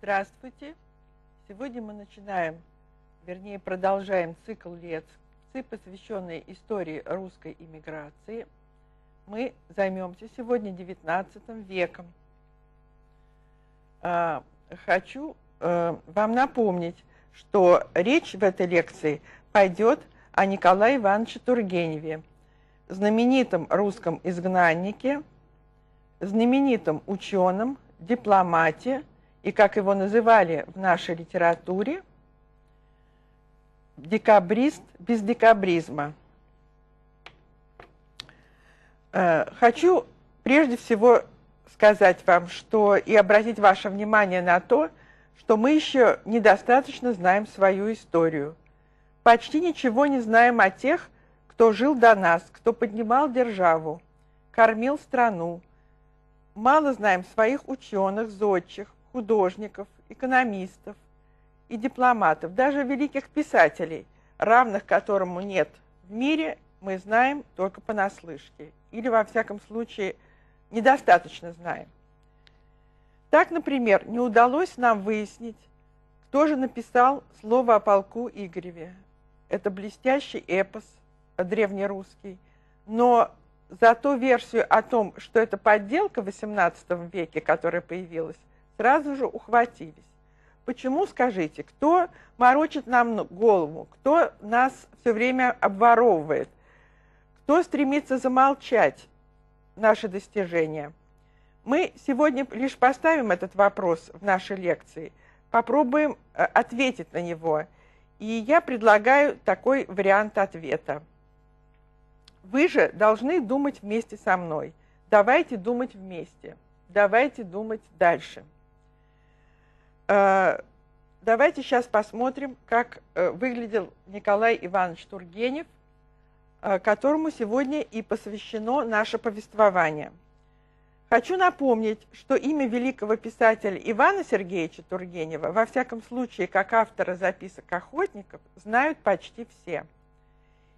Здравствуйте! Сегодня мы начинаем, вернее продолжаем цикл лекций, посвященный истории русской иммиграции. Мы займемся сегодня XIX веком. А, хочу э, вам напомнить, что речь в этой лекции пойдет о Николае Ивановиче Тургеневе, знаменитом русском изгнаннике, знаменитом ученом, дипломате и, как его называли в нашей литературе, декабрист без декабризма. Э, хочу прежде всего сказать вам, что и обратить ваше внимание на то, что мы еще недостаточно знаем свою историю. Почти ничего не знаем о тех, кто жил до нас, кто поднимал державу, кормил страну. Мало знаем своих ученых, зодчих, художников, экономистов и дипломатов, даже великих писателей, равных которому нет в мире, мы знаем только понаслышке, или, во всяком случае, недостаточно знаем. Так, например, не удалось нам выяснить, кто же написал слово о полку Игореве. Это блестящий эпос древнерусский, но за ту версию о том, что это подделка в XVIII веке, которая появилась, сразу же ухватились. Почему, скажите, кто морочит нам голову, кто нас все время обворовывает, кто стремится замолчать наши достижения? Мы сегодня лишь поставим этот вопрос в нашей лекции, попробуем э, ответить на него. И я предлагаю такой вариант ответа. Вы же должны думать вместе со мной. Давайте думать вместе. Давайте думать дальше. Э, давайте сейчас посмотрим, как э, выглядел Николай Иванович Тургенев, э, которому сегодня и посвящено наше повествование. Хочу напомнить, что имя великого писателя Ивана Сергеевича Тургенева, во всяком случае, как автора записок охотников, знают почти все.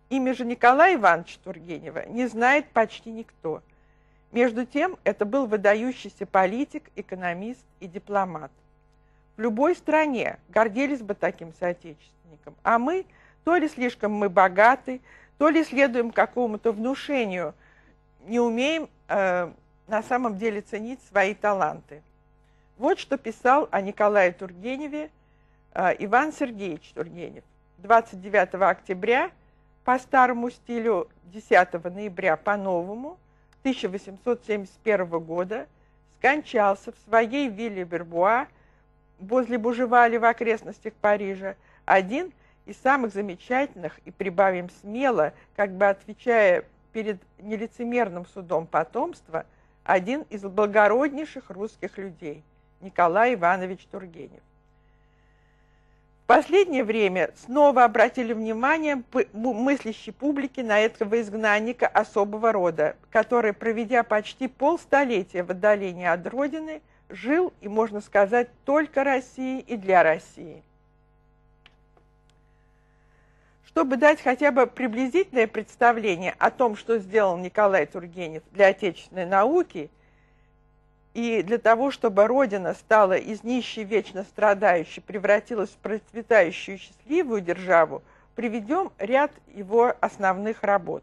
Имя же Николая Ивановича Тургенева не знает почти никто. Между тем, это был выдающийся политик, экономист и дипломат любой стране гордились бы таким соотечественником. А мы, то ли слишком мы богаты, то ли следуем какому-то внушению, не умеем э, на самом деле ценить свои таланты. Вот что писал о Николае Тургеневе э, Иван Сергеевич Тургенев. 29 октября по старому стилю, 10 ноября по новому 1871 года скончался в своей вилле Бербуа возле Бужевали в окрестностях Парижа, один из самых замечательных, и прибавим смело, как бы отвечая перед нелицемерным судом потомства, один из благороднейших русских людей, Николай Иванович Тургенев. В последнее время снова обратили внимание мыслящей публики на этого изгнанника особого рода, который, проведя почти полстолетия в отдалении от Родины, жил, и можно сказать, только России и для России. Чтобы дать хотя бы приблизительное представление о том, что сделал Николай Тургенев для отечественной науки, и для того, чтобы Родина стала из нищей, вечно страдающей, превратилась в процветающую счастливую державу, приведем ряд его основных работ.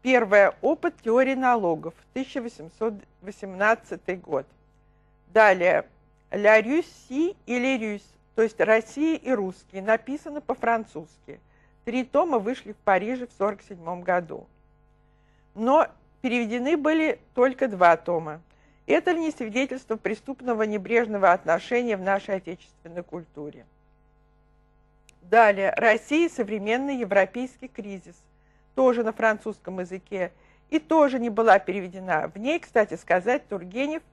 Первое. Опыт теории налогов, 1818 год. Далее, «Ля Рюсси» или «Рюс», то есть «Россия и русские», написано по-французски. Три тома вышли в Париже в 1947 году. Но переведены были только два тома. Это не свидетельство преступного небрежного отношения в нашей отечественной культуре? Далее, Россия – современный европейский кризис, тоже на французском языке, и тоже не была переведена. В ней, кстати сказать, Тургенев –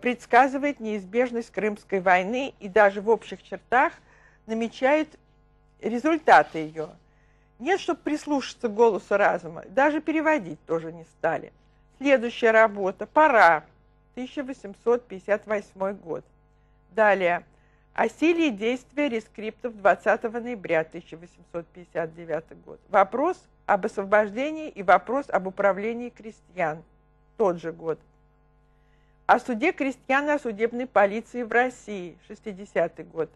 предсказывает неизбежность Крымской войны и даже в общих чертах намечает результаты ее. Нет, чтобы прислушаться к голосу разума, даже переводить тоже не стали. Следующая работа «Пора», 1858 год. Далее. О силе и действии рескриптов 20 ноября 1859 год. Вопрос об освобождении и вопрос об управлении крестьян. Тот же год о суде крестьян о судебной полиции в России, 60-й год.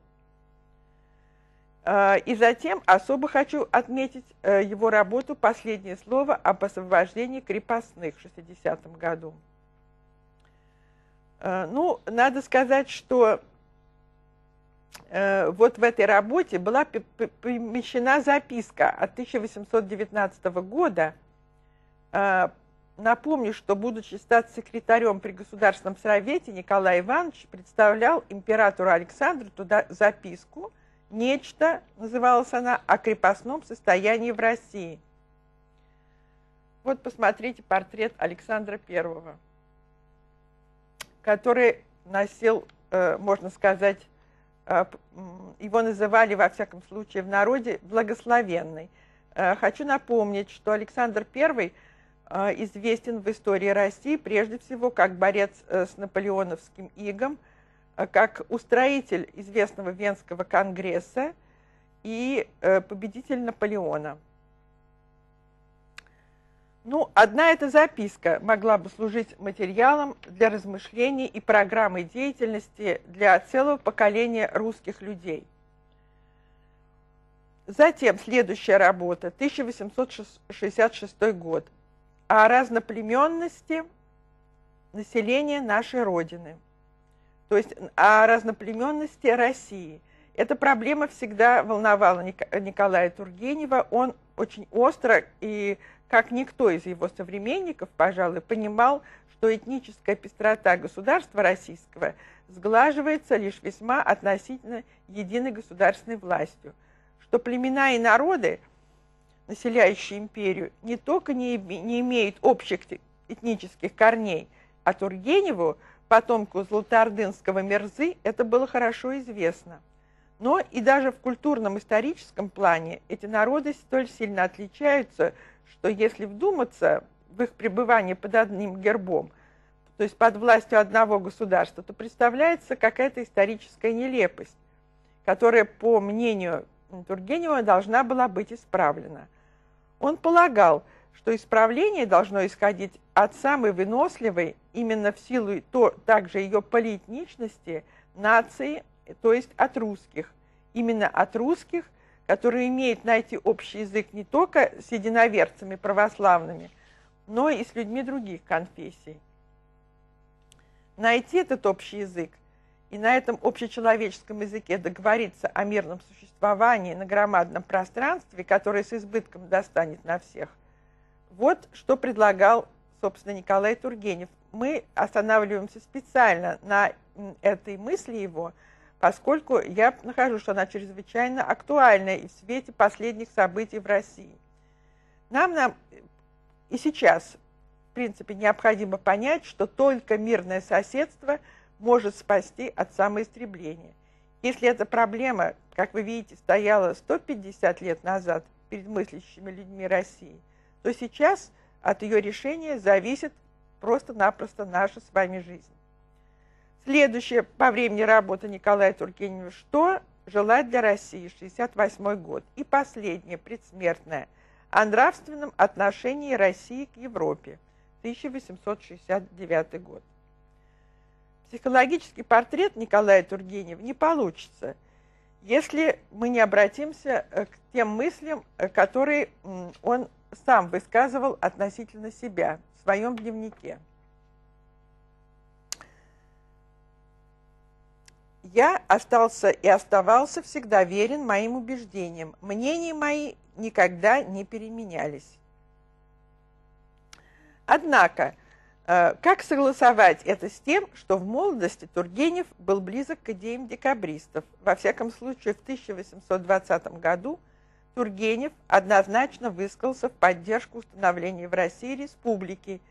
Э, и затем особо хочу отметить э, его работу «Последнее слово об освобождении крепостных» в 60-м году. Э, ну, надо сказать, что вот в этой работе была помещена записка от 1819 года. Напомню, что, будучи статс-секретарем при Государственном совете, Николай Иванович представлял императору Александру туда записку – Нечто, называлась она, о крепостном состоянии в России. Вот посмотрите портрет Александра Первого, который носил, э, можно сказать, э, его называли, во всяком случае, в народе благословенный. Э, хочу напомнить, что Александр I известен в истории России прежде всего как борец с наполеоновским игом – Э, как устроитель известного Венского конгресса и э, победитель Наполеона. Ну, одна эта записка могла бы служить материалом для размышлений и программы деятельности для целого поколения русских людей. Затем следующая работа, 1866 год, о разноплеменности населения нашей Родины – то есть о разноплеменности России. Эта проблема всегда волновала Николая Тургенева. Он очень остро и, как никто из его современников, пожалуй, понимал, что этническая пестрота государства российского сглаживается лишь весьма относительно единой государственной властью, что племена и народы, населяющие империю, не только не, не имеют общих этнических корней, а Тургеневу – потомку золотоордынского Мерзы это было хорошо известно. Но и даже в культурном историческом плане эти народы столь сильно отличаются, что если вдуматься в их пребывание под одним гербом, то есть под властью одного государства, то представляется какая-то историческая нелепость, которая, по мнению Тургенева, должна была быть исправлена. Он полагал, что исправление должно исходить от самой выносливой, именно в силу то, также ее полиэтничности, нации, то есть от русских. Именно от русских, которые имеют найти общий язык не только с единоверцами православными, но и с людьми других конфессий. Найти этот общий язык и на этом общечеловеческом языке договориться о мирном существовании на громадном пространстве, которое с избытком достанет на всех – вот что предлагал, собственно, Николай Тургенев. Мы останавливаемся специально на этой мысли его, поскольку я нахожу, что она чрезвычайно актуальна и в свете последних событий в России. Нам, нам и сейчас, в принципе, необходимо понять, что только мирное соседство может спасти от самоистребления. Если эта проблема, как вы видите, стояла 150 лет назад перед мыслящими людьми России – то сейчас от ее решения зависит просто-напросто наша с вами жизнь. Следующее по времени работы Николая Тургенева «Что желать для России?» 68 год. И последнее, предсмертное, о нравственном отношении России к Европе 1869 год. Психологический портрет Николая Тургенева не получится, если мы не обратимся э, к тем мыслям, э, которые он сам высказывал относительно себя в своем дневнике. Я остался и оставался всегда верен моим убеждениям. Мнения мои никогда не переменялись. Однако, как согласовать это с тем, что в молодости Тургенев был близок к идеям декабристов? Во всяком случае, в 1820 году – Тургенев однозначно высказался в поддержку установления в России республики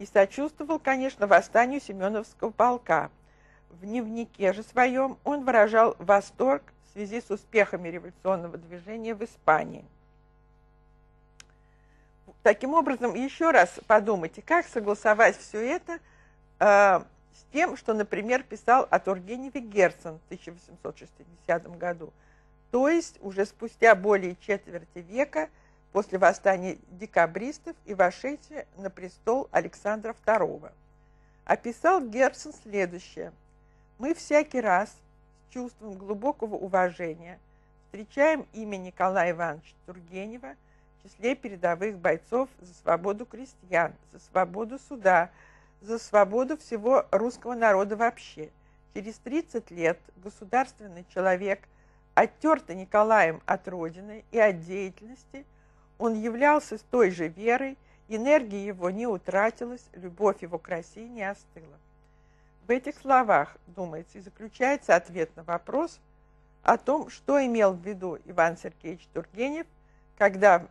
и сочувствовал, конечно, восстанию Семеновского полка. В дневнике же своем он выражал восторг в связи с успехами революционного движения в Испании. Таким образом, еще раз подумайте, как согласовать все это э, с тем, что, например, писал о Тургеневе Герцен в 1860 году – то есть уже спустя более четверти века после восстания декабристов и вошедшего на престол Александра II. описал Герцен следующее. «Мы всякий раз с чувством глубокого уважения встречаем имя Николая Ивановича Тургенева в числе передовых бойцов за свободу крестьян, за свободу суда, за свободу всего русского народа вообще. Через 30 лет государственный человек, оттертый Николаем от родины и от деятельности, он являлся с той же верой, Энергия его не утратилась, любовь его к России не остыла. В этих словах, думается, и заключается ответ на вопрос о том, что имел в виду Иван Сергеевич Тургенев, когда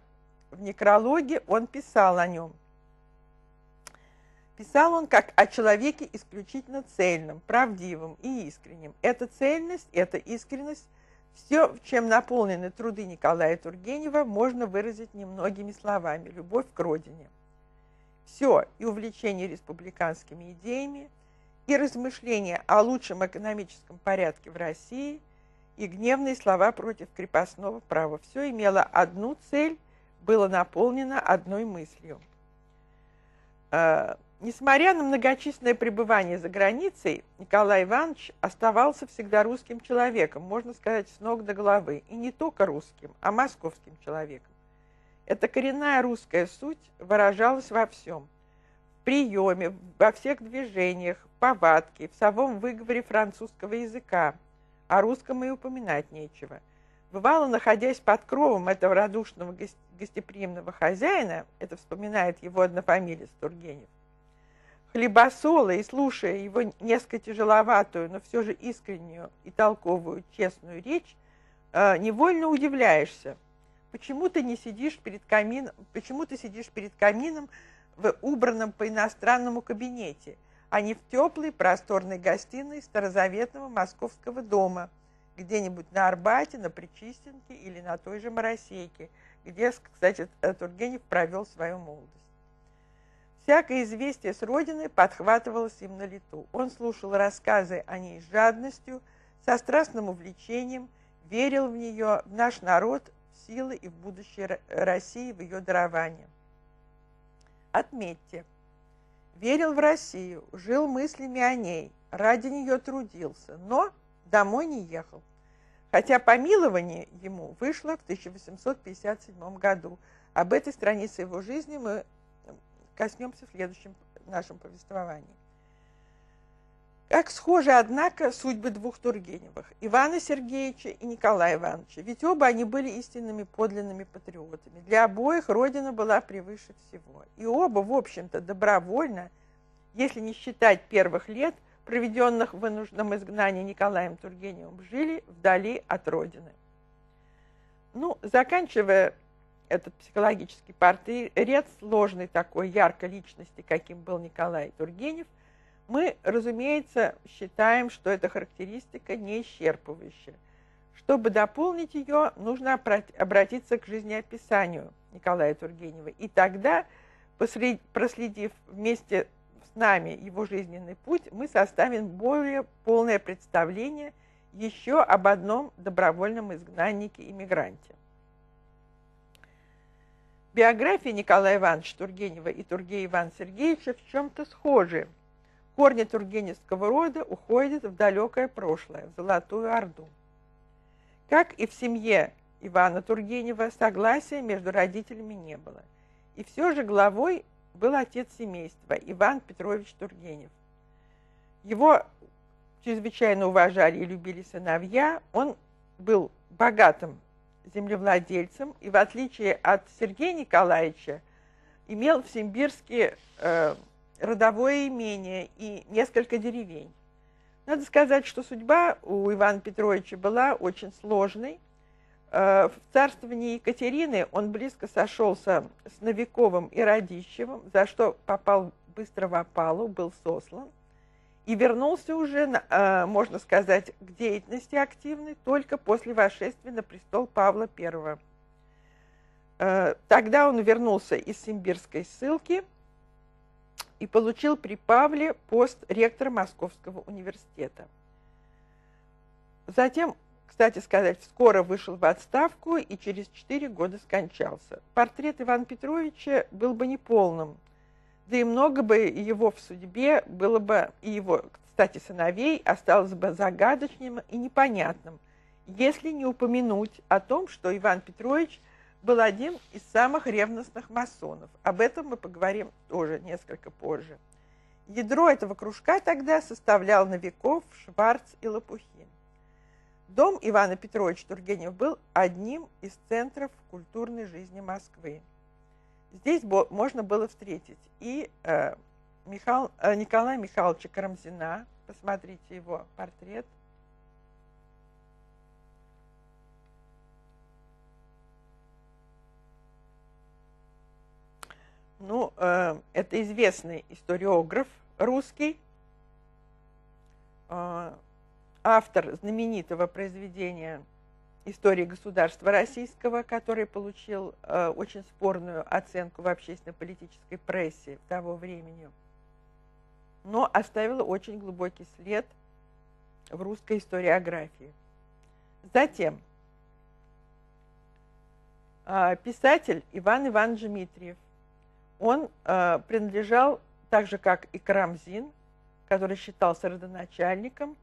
в некрологе он писал о нем. Писал он как о человеке исключительно цельном, правдивом и искреннем. Эта цельность, эта искренность, все, чем наполнены труды Николая Тургенева, можно выразить немногими словами – любовь к родине. Все, и увлечение республиканскими идеями, и размышления о лучшем экономическом порядке в России, и гневные слова против крепостного права. Все имело одну цель, было наполнено одной мыслью. Э, несмотря на многочисленное пребывание за границей, Николай Иванович оставался всегда русским человеком, можно сказать, с ног до головы. И не только русским, а московским человеком. Эта коренная русская суть выражалась во всем. В приеме, во всех движениях, повадке, в самом выговоре французского языка. О русском и упоминать нечего. Бывало, находясь под кровом этого радушного гостеприимного хозяина, это вспоминает его однофамилец Тургенев, хлебосола и слушая его несколько тяжеловатую, но все же искреннюю и толковую, честную речь, э, невольно удивляешься – почему ты не сидишь перед камином, почему ты сидишь перед камином в убранном по-иностранному кабинете, а не в теплой просторной гостиной старозаветного московского дома, где-нибудь на Арбате, на Причистенке или на той же Моросейке, где, кстати, Тургенев провел свою молодость. Всякое известие с родины подхватывалось им на лету. Он слушал рассказы о ней с жадностью, со страстным увлечением, верил в нее, в наш народ, силы и в будущее России, в ее дарование. Отметьте, верил в Россию, жил мыслями о ней, ради нее трудился, но домой не ехал. Хотя помилование ему вышло в 1857 году. Об этой странице его жизни мы коснемся в следующем нашем повествовании. Как схожи, однако, судьбы двух Тургеневых, Ивана Сергеевича и Николая Ивановича, ведь оба они были истинными подлинными патриотами. Для обоих Родина была превыше всего. И оба, в общем-то, добровольно, если не считать первых лет, проведенных в вынужденном изгнании Николаем Тургеневым, жили вдали от Родины. Ну, заканчивая этот психологический портрет сложной такой яркой личности, каким был Николай Тургенев, мы, разумеется, считаем, что эта характеристика не исчерпывающая. Чтобы дополнить ее, нужно обратиться к жизнеописанию Николая Тургенева. И тогда, проследив вместе нами его жизненный путь, мы составим более полное представление еще об одном добровольном изгнаннике-иммигранте. Биография Николая Ивановича Тургенева и Тургея Ивана Сергеевича в чем-то схожи – Корни тургеневского рода уходят в далекое прошлое, в Золотую Орду. Как и в семье Ивана Тургенева, согласия между родителями не было. И все же главой был отец семейства Иван Петрович Тургенев. Его чрезвычайно уважали и любили сыновья. Он был богатым землевладельцем и, в отличие от Сергея Николаевича, имел в Симбирске э, родовое имение и несколько деревень. Надо сказать, что судьба у Ивана Петровича была очень сложной. Э, в царствовании Екатерины он близко сошелся с Новиковым и Радищевым, за что попал быстро в опалу, был сослан, и вернулся уже, э, можно сказать, к деятельности активной только после восшествия на престол Павла I. Э, тогда он вернулся из симбирской ссылки – и получил при Павле пост ректора Московского университета. Затем, кстати сказать, скоро вышел в отставку и через четыре года скончался. Портрет Ивана Петровича был бы неполным, Да и много бы его в судьбе было бы, и его, кстати, сыновей, осталось бы загадочным и непонятным, если не упомянуть о том, что Иван Петрович был одним из самых ревностных масонов. Об этом мы поговорим тоже несколько позже. Ядро этого кружка тогда составлял Новиков, Шварц и Лопухин. Дом Ивана Петровича Тургенев был одним из центров культурной жизни Москвы. Здесь можно было встретить и э, Михаил, э, Николая Михайловича Карамзина, посмотрите его портрет, Ну, э, это известный историограф русский, э, автор знаменитого произведения «История государства российского», который получил э, очень спорную оценку в общественно-политической прессе того времени, но оставил очень глубокий след в русской историографии. Затем э, писатель Иван Иванович Дмитриев, он э, принадлежал, так же как и Карамзин, который считался родоначальником,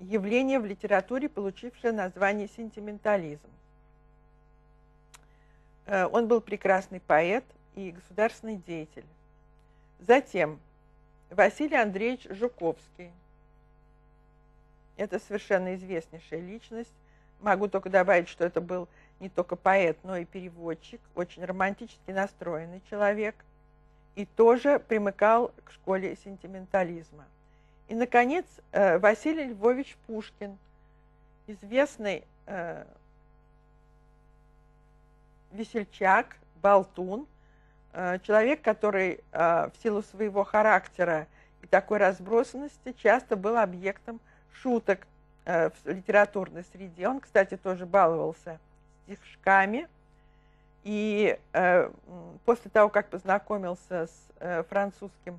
явление в литературе, получившее название сентиментализм. Э, он был прекрасный поэт и государственный деятель. Затем Василий Андреевич Жуковский. Это совершенно известнейшая личность. Могу только добавить, что это был не только поэт, но и переводчик, очень романтически настроенный человек, и тоже примыкал к школе сентиментализма. И, наконец, э, Василий Львович Пушкин, известный э, весельчак, болтун, э, человек, который в силу своего характера и такой разбросанности часто был объектом шуток в литературной среде. Он, кстати, тоже баловался – стишками. И после того, как познакомился с французским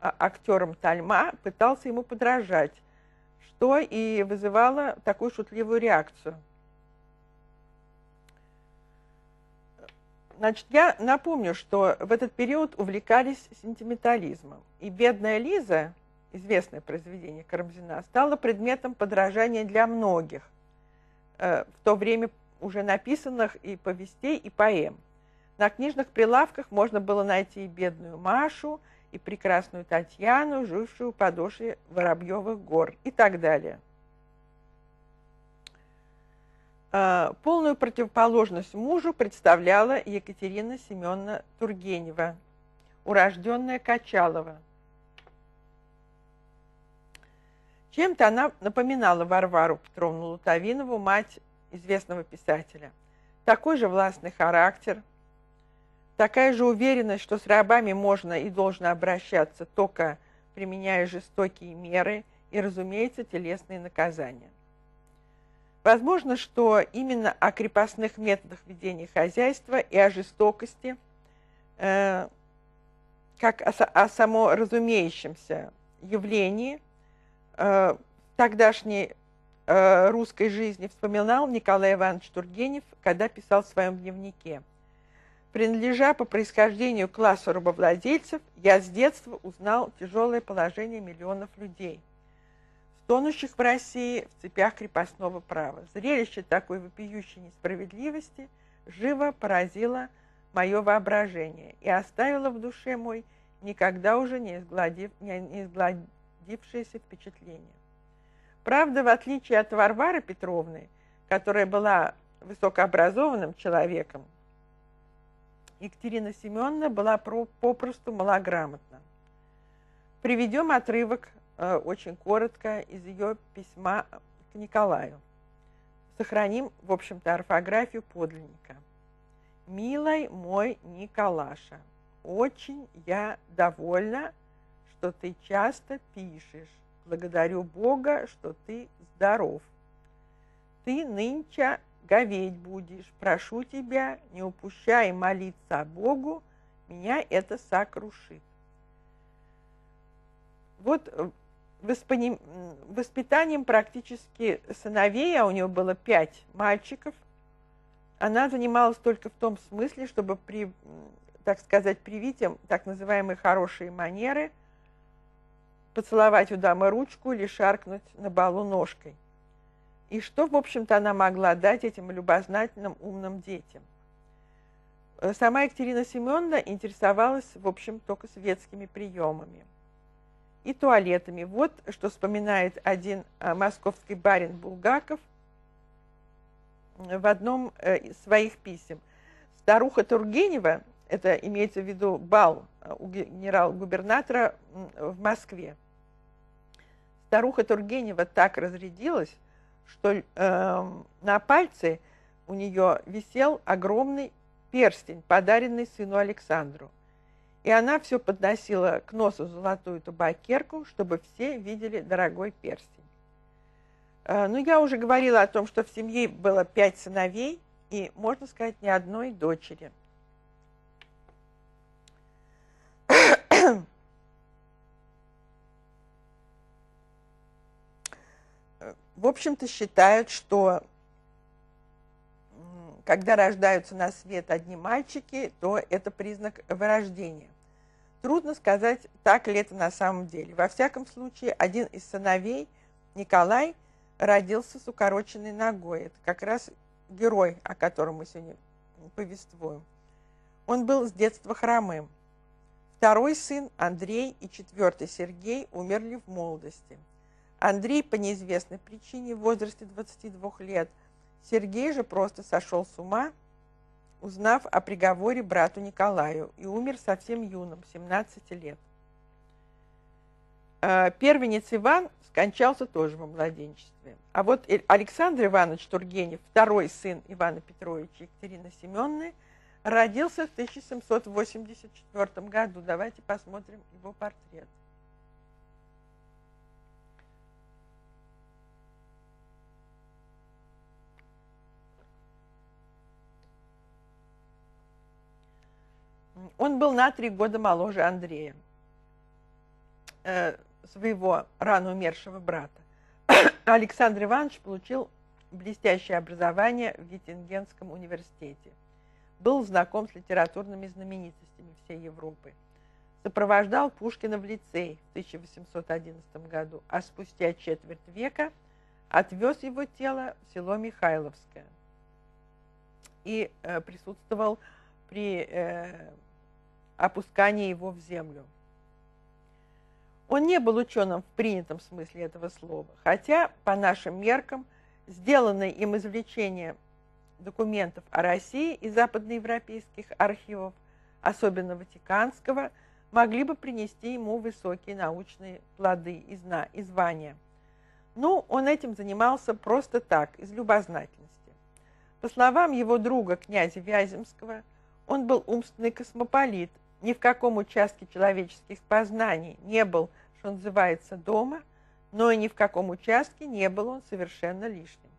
актером Тальма, пытался ему подражать, что и вызывало такую шутливую реакцию. Значит, я напомню, что в этот период увлекались сентиментализмом. И «Бедная Лиза», известное произведение Карамзина, стало предметом подражания для многих. Э, в то время уже написанных и повестей, и поэм. На книжных прилавках можно было найти и бедную Машу, и прекрасную Татьяну, жившую у подошвы Воробьевых гор и так далее. А, полную противоположность мужу представляла Екатерина Семеновна Тургенева, урожденная Качалова. Чем-то она напоминала Варвару Петровну Лутовинову, мать известного писателя. Такой же властный характер, такая же уверенность, что с рабами можно и должно обращаться, только применяя жестокие меры и, разумеется, телесные наказания. Возможно, что именно о крепостных методах ведения хозяйства и о жестокости, э, как о, о саморазумеющемся явлении, э, тогдашний Э, русской жизни вспоминал Николай Иванович Тургенев, когда писал в своем дневнике. Принадлежа по происхождению классу рабовладельцев, я с детства узнал тяжелое положение миллионов людей, стонущих в России в цепях крепостного права. Зрелище такой вопиющей несправедливости живо поразило мое воображение и оставило в душе мой никогда уже не, изгладив, не изгладившееся впечатление. Правда, в отличие от Варвары Петровны, которая была высокообразованным человеком, Екатерина Семеновна была попросту малограмотна. Приведем отрывок э, очень коротко из ее письма к Николаю. Сохраним, в общем-то, орфографию подлинника. «Милый мой Николаша, очень я довольна, что ты часто пишешь. Благодарю Бога, что ты здоров. Ты нынче говеть будешь. Прошу тебя, не упущай молиться Богу, меня это сокрушит. Вот э, воспитанием практически сыновей, а у нее было пять мальчиков, она занималась только в том смысле, чтобы при, так сказать, привить им так называемые хорошие манеры, поцеловать у дамы ручку или шаркнуть на балу ножкой. И что, в общем-то, она могла дать этим любознательным умным детям? Э, сама Екатерина Семеновна интересовалась, в общем, только светскими приемами и туалетами. Вот что вспоминает один э, московский барин Булгаков в одном э, из своих писем. Старуха Тургенева, это имеется в виду бал у генерал-губернатора в Москве, старуха Тургенева так разрядилась, что э, на пальце у нее висел огромный перстень, подаренный сыну Александру. И она все подносила к носу золотую табакерку, чтобы все видели дорогой перстень. Э, ну, я уже говорила о том, что в семье было пять сыновей и, можно сказать, ни одной дочери. В общем-то, считают, что когда рождаются на свет одни мальчики, то это признак вырождения. Трудно сказать, так ли это на самом деле. Во всяком случае, один из сыновей, Николай, родился с укороченной ногой. Это как раз герой, о котором мы сегодня повествуем. Он был с детства хромым. Второй сын, Андрей, и четвертый, Сергей, умерли в молодости. Андрей по неизвестной причине в возрасте 22 лет – Сергей же просто сошел с ума, узнав о приговоре брату Николаю, и умер совсем юным, 17 лет. А, первенец Иван скончался тоже во младенчестве. А вот Александр Иванович Тургенев, второй сын Ивана Петровича Екатерины Семеновны, родился в 1784 году. Давайте посмотрим его портрет. Он был на три года моложе Андрея, э, своего рано умершего брата. Александр Иванович получил блестящее образование в Виттингенском университете. Был знаком с литературными знаменитостями всей Европы. Сопровождал Пушкина в лицей в 1811 году, а спустя четверть века отвез его тело в село Михайловское и э, присутствовал при э, опускания его в землю. Он не был ученым в принятом смысле этого слова, хотя, по нашим меркам, сделанное им извлечение документов о России из западноевропейских архивов, особенно Ватиканского, могли бы принести ему высокие научные плоды и звания. Ну, он этим занимался просто так, из любознательности. По словам его друга, князя Вяземского, он был умственный космополит, ни в каком участке человеческих познаний не был, что называется, дома, но и ни в каком участке не был он совершенно лишним.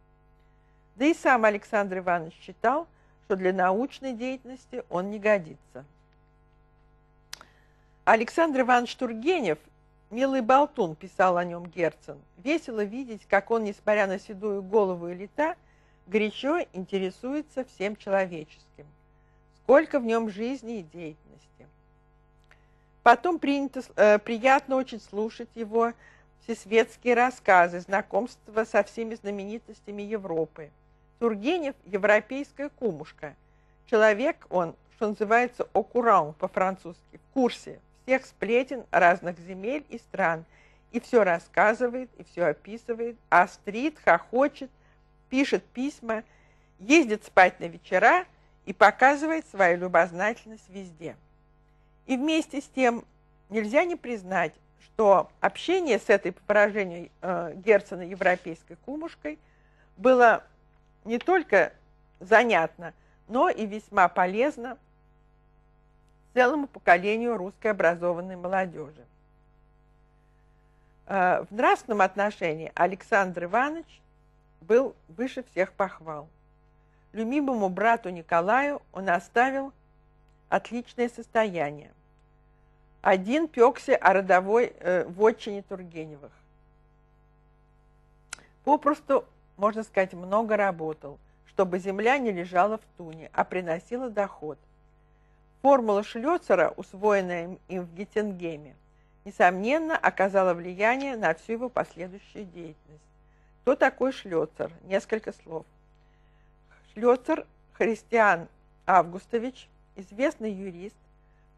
Да и сам Александр Иванович считал, что для научной деятельности он не годится. Александр Иванович Тургенев, милый болтун, писал о нем Герцен, весело видеть, как он, несмотря на седую голову и лета, горячо интересуется всем человеческим. Сколько в нем жизни и деятельности. Потом принято, э, приятно очень слушать его всесветские рассказы, знакомство со всеми знаменитостями Европы. Тургенев – европейская кумушка. Человек он, что называется, окуран по-французски, в курсе всех сплетен разных земель и стран. И все рассказывает, и все описывает, острит, хохочет, пишет письма, ездит спать на вечера и показывает свою любознательность везде. И вместе с тем нельзя не признать, что общение с этой, по выражению э, Герцена, европейской кумушкой было не только занятно, но и весьма полезно целому поколению русской образованной молодежи. Э, в нравственном отношении Александр Иванович был выше всех похвал. Любимому брату Николаю он оставил отличное состояние. Один пекся о родовой э, вотчине Тургеневых. Попросту, можно сказать, много работал, чтобы земля не лежала в туне, а приносила доход. Формула Шлёцера, усвоенная им в Геттингеме, несомненно, оказала влияние на всю его последующую деятельность. Кто такой Шлёцер? Несколько слов. Шлёцер Христиан Августович, известный юрист,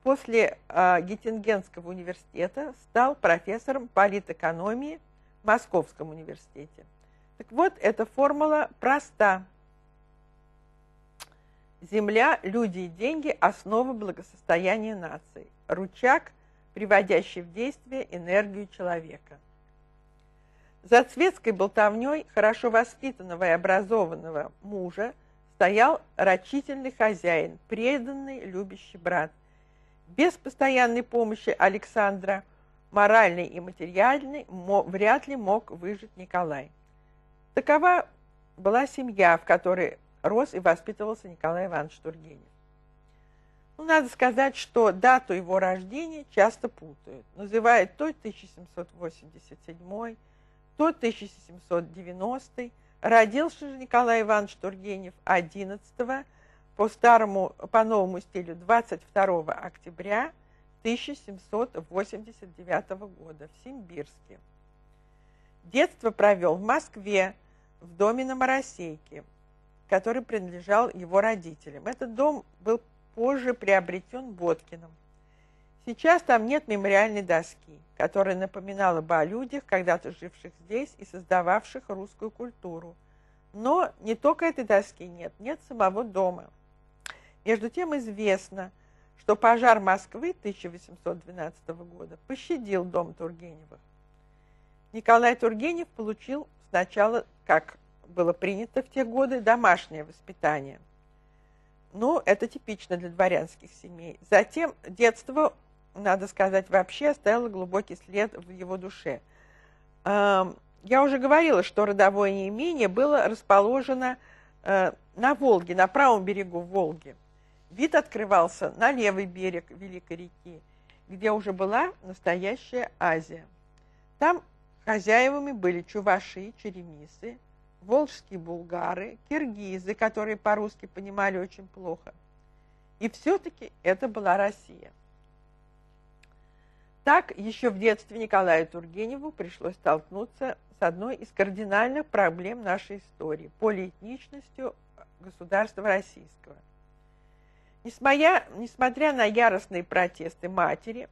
после э, Геттингенского университета стал профессором политэкономии в Московском университете. Так вот, эта формула проста. Земля, люди и деньги – основа благосостояния нации, рычаг, приводящий в действие энергию человека. За светской болтовней хорошо воспитанного и образованного мужа стоял рачительный хозяин, преданный, любящий брат. Без постоянной помощи Александра, моральной и материальной, вряд ли мог выжить Николай. Такова была семья, в которой рос и воспитывался Николай Иванович Тургенев. Ну, надо сказать, что дату его рождения часто путают. Называют то 1787, то 1790. Родился же Николай Иванович Тургенев 11 по старому, по новому стилю 22 октября 1789 года в Симбирске. Детство провел в Москве, в доме на Моросейке – который принадлежал его родителям. Этот дом был позже приобретен Боткиным. Сейчас там нет мемориальной доски, которая напоминала бы о людях, когда-то живших здесь и создававших русскую культуру. Но не только этой доски нет, нет самого дома. Между тем известно, что пожар Москвы 1812 года пощадил дом Тургеневых. Николай Тургенев получил сначала, как было принято в те годы домашнее воспитание. Ну, это типично для дворянских семей. Затем детство, надо сказать, вообще оставило глубокий след в его душе. Я уже говорила, что родовое имение было расположено э, на Волге, на правом берегу Волги. Вид открывался на левый берег Великой реки, где уже была настоящая Азия. Там хозяевами были чуваши, черемисы, волжские булгары, киргизы, которые по-русски понимали очень плохо. И все-таки это была Россия. Так еще в детстве Николаю Тургеневу пришлось столкнуться с одной из кардинальных проблем нашей истории – полиэтничностью государства российского. Несмотря, несмотря на яростные протесты матери,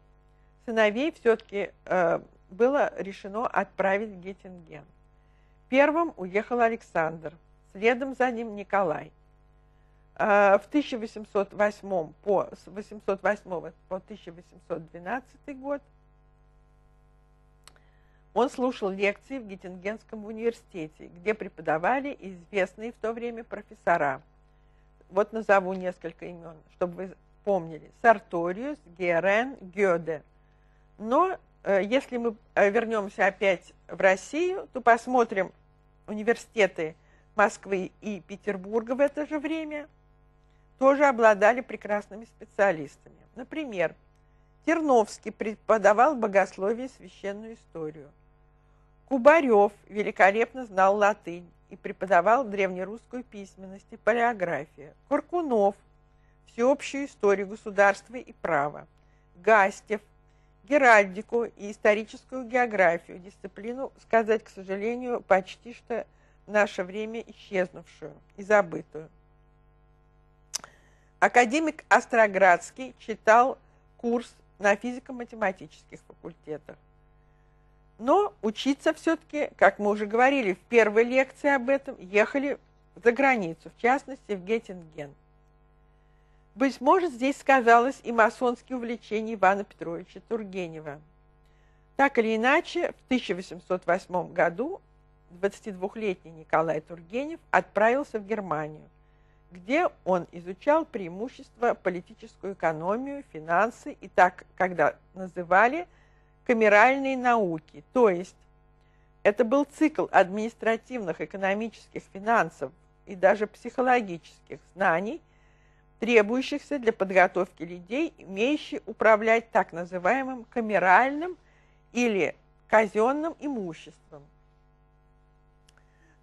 сыновей все-таки э, было решено отправить в Геттинген. Первым уехал Александр, следом за ним Николай. А, в 1808 по, с 808 по 1812 год он слушал лекции в Геттингенском университете, где преподавали известные в то время профессора. Вот назову несколько имен, чтобы вы помнили. Сарториус, Герен, Гёде. Но Э, если мы э, вернемся опять в Россию, то посмотрим университеты Москвы и Петербурга в это же время тоже обладали прекрасными специалистами. Например, Терновский преподавал богословие и священную историю. Кубарев великолепно знал латынь и преподавал древнерусскую письменность и палеографию. Куркунов – всеобщую историю государства и права. Гастев – геральдику и историческую географию, дисциплину, сказать, к сожалению, почти что в наше время исчезнувшую и забытую. Академик Остроградский читал курс на физико-математических факультетах. Но учиться все-таки, как мы уже говорили в первой лекции об этом, ехали за границу, в частности в Геттинген. Быть может, здесь сказалось и масонские увлечения Ивана Петровича Тургенева. Так или иначе, в 1808 году 22-летний Николай Тургенев отправился в Германию, где он изучал преимущества политическую экономию, финансы и так, когда называли, камеральные науки, то есть это был цикл административных, экономических, финансов и даже психологических знаний – требующихся для подготовки людей, имеющих управлять так называемым камеральным или казенным имуществом.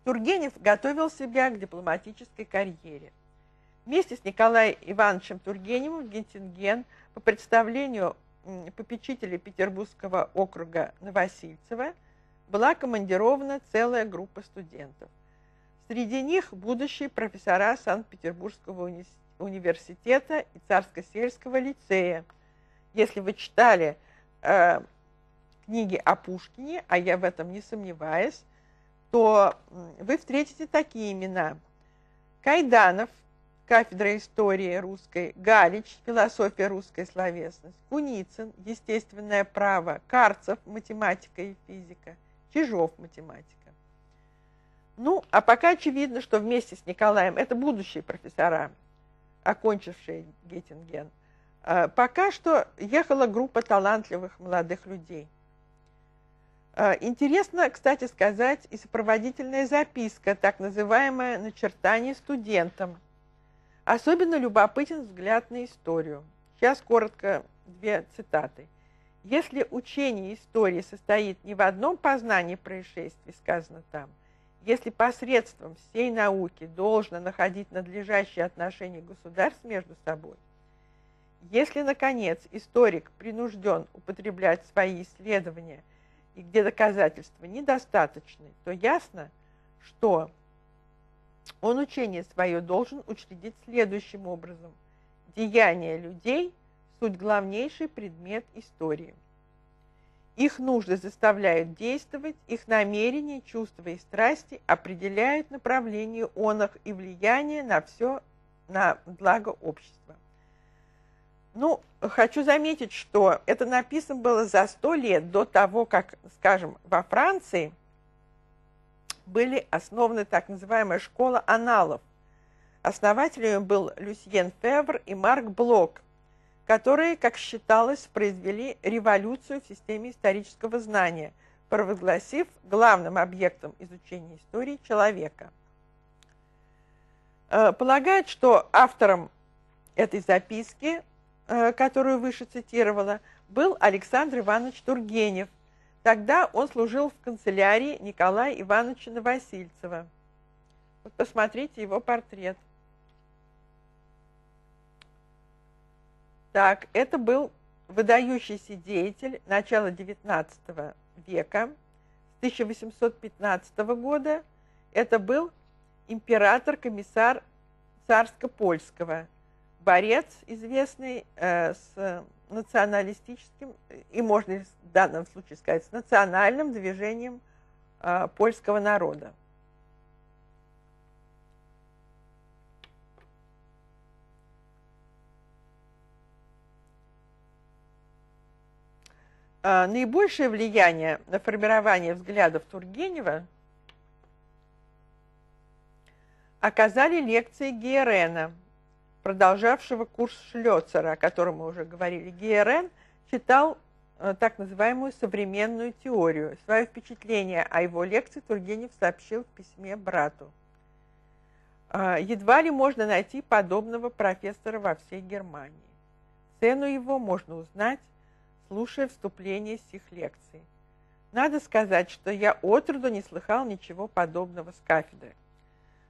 Тургенев готовил себя к дипломатической карьере. Вместе с Николаем Ивановичем Тургеневым в Гентинген по представлению попечителя Петербургского округа Новосильцева была командирована целая группа студентов. Среди них будущие профессора Санкт-Петербургского университета и Царско-сельского лицея. Если вы читали э, книги о Пушкине, а я в этом не сомневаюсь, то вы встретите такие имена. Кайданов, кафедра истории русской, Галич, философия русской словесность, Куницын, естественное право, Карцев, математика и физика, Чижов, математика. Ну, а пока очевидно, что вместе с Николаем, это будущие профессора, окончившие Геттинген, а, пока что ехала группа талантливых молодых людей. А, интересно, кстати сказать, и сопроводительная записка, так называемое «Начертание студентам», Особенно любопытен взгляд на историю. Сейчас коротко две цитаты. Если учение истории состоит не в одном познании происшествий, сказано там, если посредством всей науки должно находить надлежащие отношения государств между собой, если, наконец, историк принужден употреблять свои исследования и где доказательства недостаточны, то ясно, что он учение свое должен учредить следующим образом. Деяния людей – суть главнейший предмет истории. Их нужды заставляют действовать, их намерения, чувства и страсти определяют направление онах и влияние на все, на благо общества. Ну, хочу заметить, что это написано было за сто лет до того, как, скажем, во Франции – были основаны так называемая школа аналов. Основателями был Люсьен Февр и Марк Блок, которые, как считалось, произвели революцию в системе исторического знания, провозгласив главным объектом изучения истории человека. Э, полагают, что автором этой записки, э, которую выше цитировала, был Александр Иванович Тургенев – Тогда он служил в канцелярии Николая Ивановича Новосильцева. Вот посмотрите его портрет. Так, это был выдающийся деятель начала XIX века, с 1815 года. Это был император-комиссар царско-польского, борец, известный э, с националистическим, и можно в данном случае сказать, с национальным движением э, польского народа. Э, наибольшее влияние на формирование взглядов Тургенева оказали лекции Герена – продолжавшего курс Шлёцера, о котором мы уже говорили, ГРН, читал э, так называемую современную теорию. Свое впечатление о его лекции Тургенев сообщил в письме брату. Э, едва ли можно найти подобного профессора во всей Германии. Цену его можно узнать, слушая вступление сих лекций. Надо сказать, что я отроду не слыхал ничего подобного с кафедры.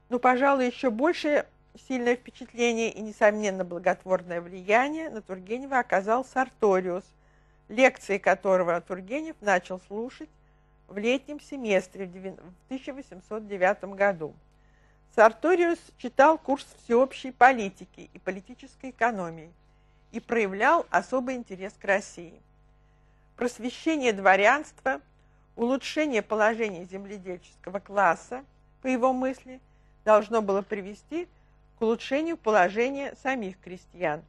Но, пожалуй, еще больше сильное впечатление и, несомненно, благотворное влияние на Тургенева оказал Сарториус, лекции которого Тургенев начал слушать в летнем семестре в 1809 году. Сарториус читал курс всеобщей политики и политической экономии и проявлял особый интерес к России. Просвещение дворянства, улучшение положения земледельческого класса, по его мысли, должно было привести к к улучшению положения самих крестьян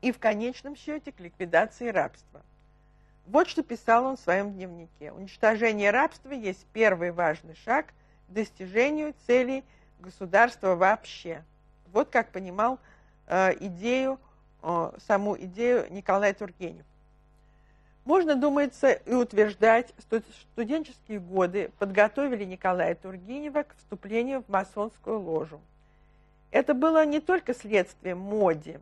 и в конечном счете к ликвидации рабства. Вот что писал он в своем дневнике. Уничтожение рабства есть первый важный шаг к достижению целей государства вообще. Вот как понимал э, идею, э, саму идею Николай Тургенев. Можно, думается, и утверждать, что студенческие годы подготовили Николая Тургенева к вступлению в масонскую ложу. Это было не только следствием моде,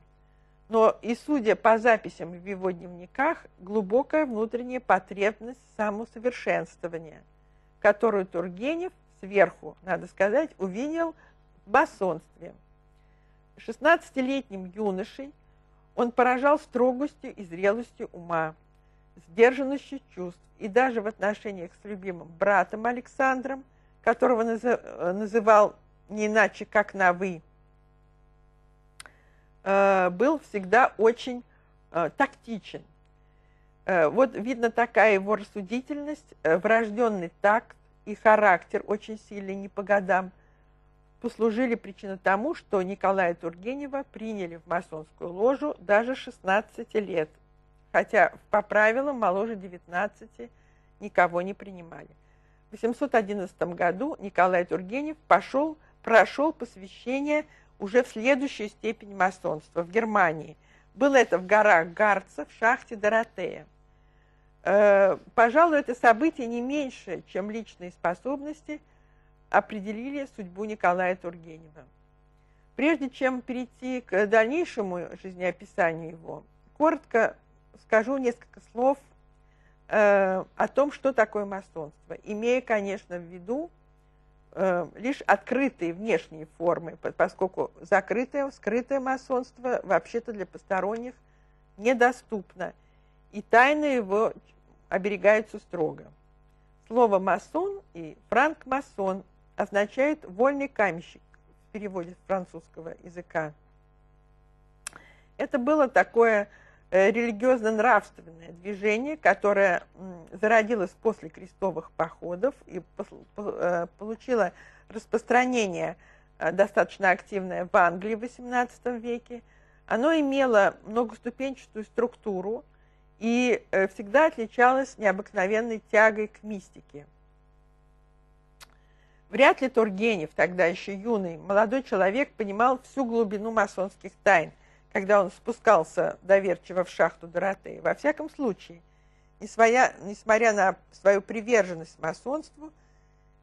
но и, судя по записям в его дневниках, глубокая внутренняя потребность самосовершенствования, которую Тургенев сверху, надо сказать, увидел в масонстве. 16-летним юношей он поражал строгостью и зрелостью ума, сдержанностью чувств и даже в отношениях с любимым братом Александром, которого называл не иначе, как на «вы», э, был всегда очень э, тактичен. Э, вот видно такая его рассудительность, врожденный такт и характер очень сильный, не по годам, послужили причиной тому, что Николая Тургенева приняли в масонскую ложу даже 16 лет, хотя по правилам моложе 19 никого не принимали. В 811 году Николай Тургенев пошел, прошел посвящение уже в следующую степень масонства в Германии. Было это в горах Гарца, в шахте Доротея. Э, пожалуй, это событие не меньше, чем личные способности – определили судьбу Николая Тургенева. Прежде чем перейти к дальнейшему жизнеописанию его, коротко скажу несколько слов э, о том, что такое масонство, имея, конечно, в виду э, лишь открытые внешние формы, поскольку закрытое, скрытое масонство вообще-то для посторонних недоступно, и тайны его оберегаются строго. Слово «масон» и «франк-масон» означает «вольный каменщик» в переводе с французского языка. Это было такое религиозно-нравственное движение, которое зародилось после крестовых походов и э, получило распространение э, достаточно активное в Англии в XVIII веке. Оно имело многоступенчатую структуру и всегда отличалось необыкновенной тягой к мистике – Вряд ли Тургенев, тогда еще юный, молодой человек, понимал всю глубину масонских тайн, когда он спускался доверчиво в шахту Доротеи. Во всяком случае, несмотря на свою приверженность масонству,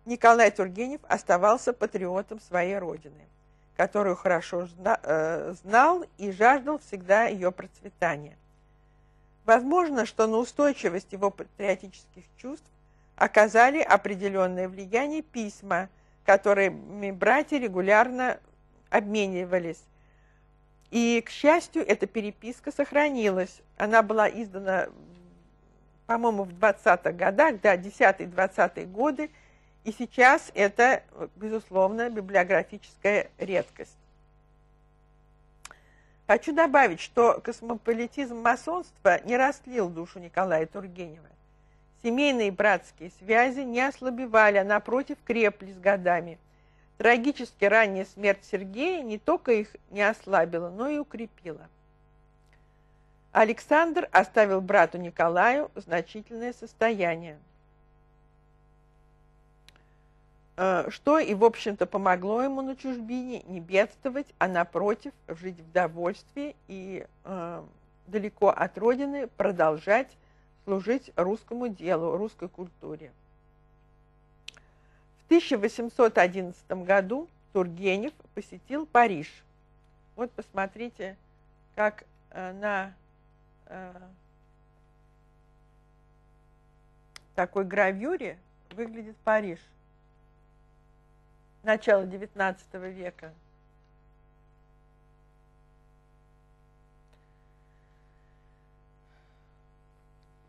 Николай Тургенев оставался патриотом своей родины, которую хорошо э, знал и жаждал всегда ее процветания. Возможно, что на устойчивость его патриотических чувств оказали определенное влияние письма, которыми братья регулярно обменивались. И, к счастью, эта переписка сохранилась. Она была издана, по-моему, в 20-х годах, да, 10-20-е годы, и сейчас это, безусловно, библиографическая редкость. Хочу добавить, что космополитизм масонства не растлил душу Николая Тургенева. Семейные братские связи не ослабевали, а напротив крепли с годами. Трагически ранняя смерть Сергея не только их не ослабила, но и укрепила. Александр оставил брату Николаю значительное состояние, э, что и, в общем-то, помогло ему на чужбине не бедствовать, а, напротив, жить в довольстве и э, далеко от родины продолжать служить русскому делу, русской культуре. В 1811 году Тургенев посетил Париж. Вот посмотрите, как э, на э, такой гравюре выглядит Париж. Начало XIX века.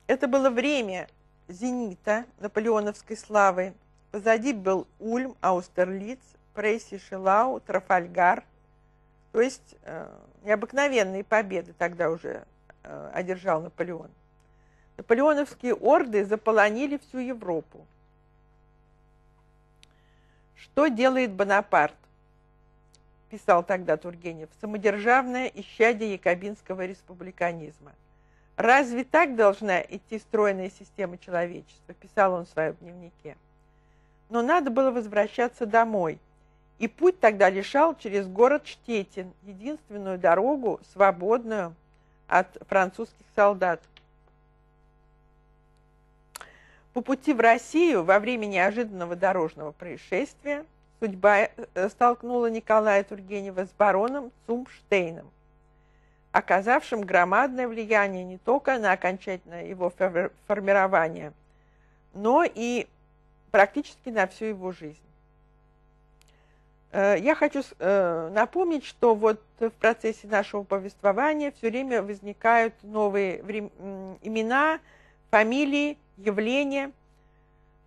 Это было время зенита наполеоновской славы. Позади был Ульм, Аустерлиц, Пресси, Шелау, Трафальгар. То есть э, необыкновенные победы тогда уже э, одержал Наполеон. Наполеоновские орды заполонили всю Европу. Что делает Бонапарт? Писал тогда Тургенев. Самодержавное исчадие якобинского республиканизма – Разве так должна идти стройная система человечества, писал он в своем дневнике. Но надо было возвращаться домой. И путь тогда лишал через город Штетин, единственную дорогу, свободную от французских солдат. По пути в Россию во время неожиданного дорожного происшествия судьба э, столкнула Николая Тургенева с бароном Цумштейном оказавшим громадное влияние не только на окончательное его формирование, но и практически на всю его жизнь. Э, я хочу э, напомнить, что вот в процессе нашего повествования все время возникают новые имена, фамилии, явления.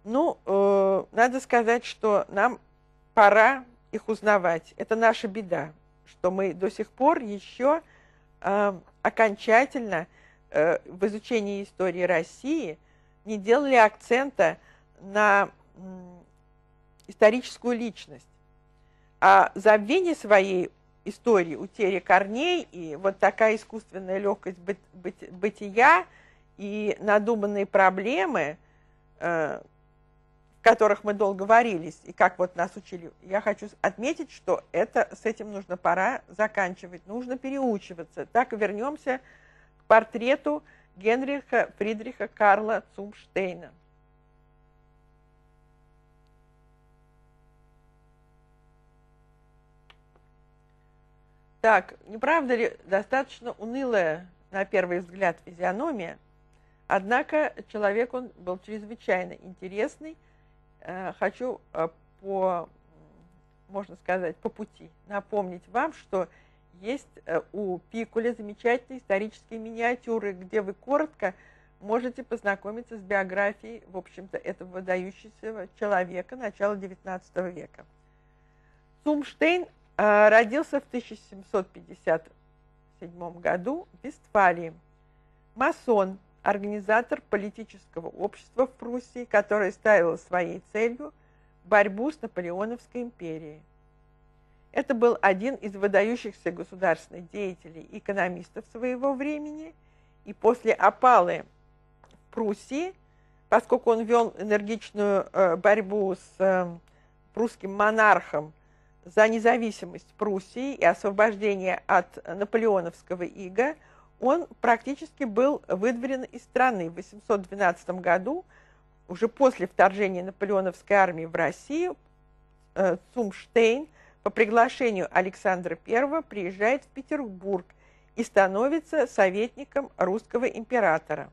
Ну, э, надо сказать, что нам пора их узнавать. Это наша беда, что мы до сих пор еще окончательно в изучении истории России не делали акцента на историческую личность а забвение своей истории, утери корней и вот такая искусственная легкость быт, быт, бытия и надуманные проблемы, э, в которых мы долго варились, и как вот нас учили, я хочу отметить, что это с этим нужно пора заканчивать, нужно переучиваться. Так вернемся к портрету Генриха Фридриха Карла Цумштейна. Так, не правда ли достаточно унылая на первый взгляд физиономия? Однако человек он был чрезвычайно интересный. Э, хочу э, по, можно сказать, по пути напомнить вам, что есть э, у Пикуля замечательные исторические миниатюры, где вы коротко можете познакомиться с биографией, в общем-то, этого выдающегося человека начала XIX века. Цумштейн а, родился в 1757 году в Вестфалии. Масон, организатор политического общества в Пруссии, которое ставило своей целью борьбу с Наполеоновской империей. Это был один из выдающихся государственных деятелей и экономистов своего времени, и после опалы в Пруссии, поскольку он вел энергичную э, борьбу с э, прусским монархом за независимость Пруссии и освобождение от наполеоновского ига, он практически был выдворен из страны в 812 году, уже после вторжения наполеоновской армии в Россию, э, Цумштейн по приглашению Александра I приезжает в Петербург и становится советником русского императора.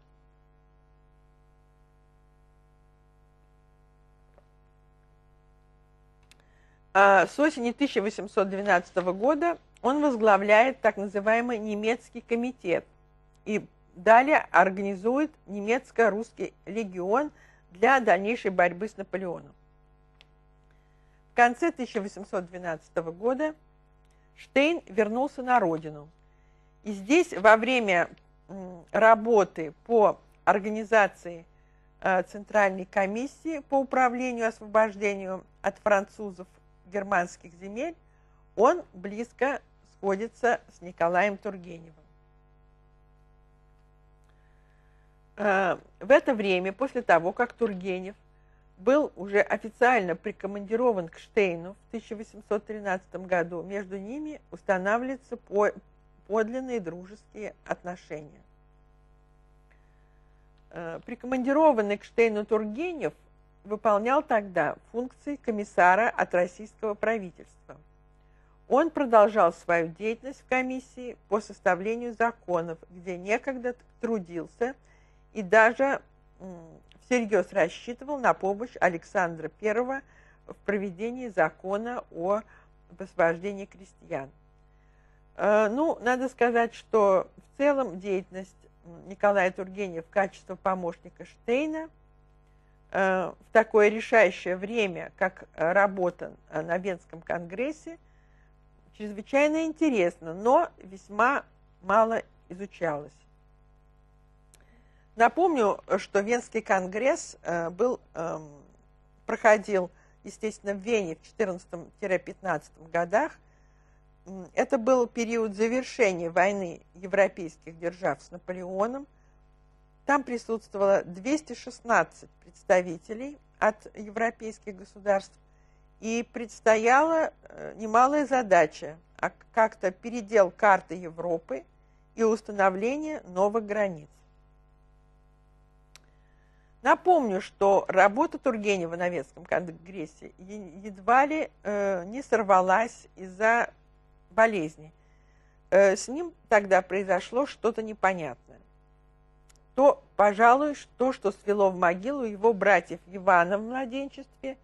С осени 1812 года он возглавляет так называемый немецкий комитет и далее организует немецко-русский легион для дальнейшей борьбы с Наполеоном. В конце 1812 года Штейн вернулся на родину. И здесь во время работы по организации а, Центральной комиссии по управлению освобождению от французов германских земель, он близко сходится с Николаем Тургеневым. Э, в это время, после того, как Тургенев был уже официально прикомандирован к Штейну в 1813 году, между ними устанавливаются подлинные дружеские отношения. Э, прикомандированный к Штейну Тургенев – выполнял тогда функции комиссара от российского правительства. Он продолжал свою деятельность в комиссии по составлению законов, где некогда трудился и даже всерьез рассчитывал на помощь Александра I в проведении закона о освобождении крестьян. Э, ну, надо сказать, что в целом деятельность Николая Тургенева в качестве помощника Штейна – в такое решающее время, как э, работа э, на Венском конгрессе, чрезвычайно интересно, но весьма мало изучалось. Напомню, что Венский конгресс был, эм, проходил, естественно, в Вене в 14-15 годах. Это был период завершения войны европейских держав с Наполеоном – там присутствовало 216 представителей от европейских государств, и предстояла э, немалая задача как-то передел карты Европы и установление новых границ. Напомню, что работа Тургенева на Ветском конгрессе едва ли э, не сорвалась из-за болезни. Э, с ним тогда произошло что-то непонятное то, пожалуй, то, что свело в могилу его братьев Ивана в младенчестве,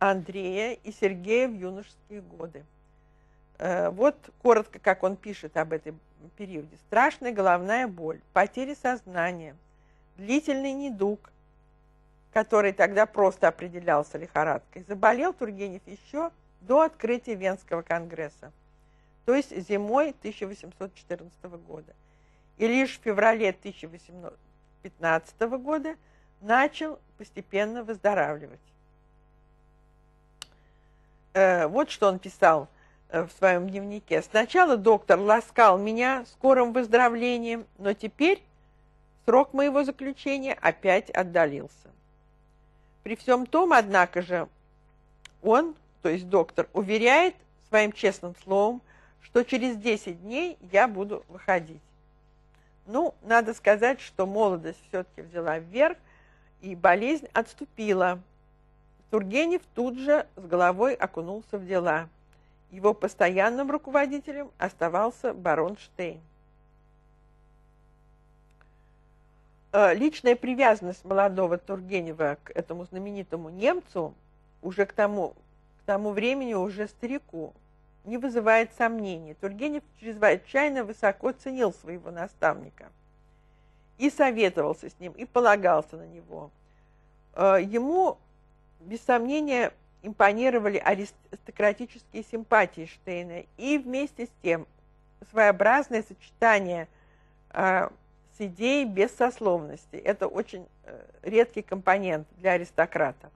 Андрея и Сергея в юношеские годы. Э, вот коротко, как он пишет об этом периоде. Страшная головная боль, потеря сознания, длительный недуг, который тогда просто определялся лихорадкой. Заболел Тургенев еще до открытия Венского конгресса, то есть зимой 1814 года. И лишь в феврале 1815 года начал постепенно выздоравливать. Э, вот что он писал э, в своем дневнике. Сначала доктор ласкал меня скорым выздоровлением, но теперь срок моего заключения опять отдалился. При всем том, однако же, он, то есть доктор, уверяет своим честным словом, что через 10 дней я буду выходить. Ну, надо сказать, что молодость все-таки взяла вверх, и болезнь отступила. Тургенев тут же с головой окунулся в дела. Его постоянным руководителем оставался барон Штейн. Э, личная привязанность молодого Тургенева к этому знаменитому немцу уже к тому, к тому времени уже старику не вызывает сомнений. Тургенев чрезвычайно высоко ценил своего наставника и советовался с ним, и полагался на него. Э, ему, без сомнения, импонировали аристократические симпатии Штейна и вместе с тем своеобразное сочетание э, с идеей бессословности. Это очень э, редкий компонент для аристократа.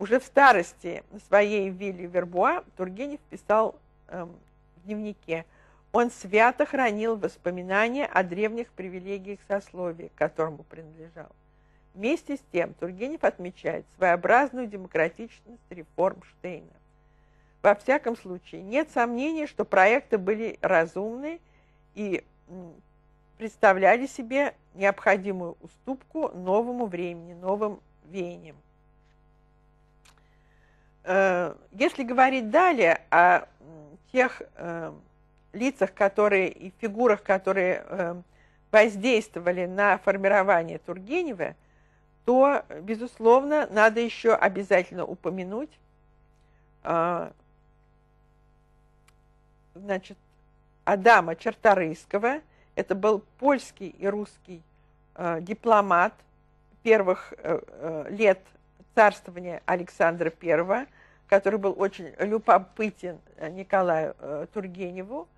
Уже в старости своей вилле Вербуа Тургенев писал эм, в дневнике «Он свято хранил воспоминания о древних привилегиях сословия, к которому принадлежал. Вместе с тем Тургенев отмечает своеобразную демократичность реформ Штейна. Во всяком случае, нет сомнений, что проекты были разумны и представляли себе необходимую уступку новому времени, новым веяниям. Э, если говорить далее о тех э, лицах, которые и фигурах, которые э, воздействовали на формирование Тургенева, то, безусловно, надо еще обязательно упомянуть значит, Адама Черторийского, это был польский и русский дипломат первых лет царствования Александра I, который был очень любопытен Николаю э, Тургеневу.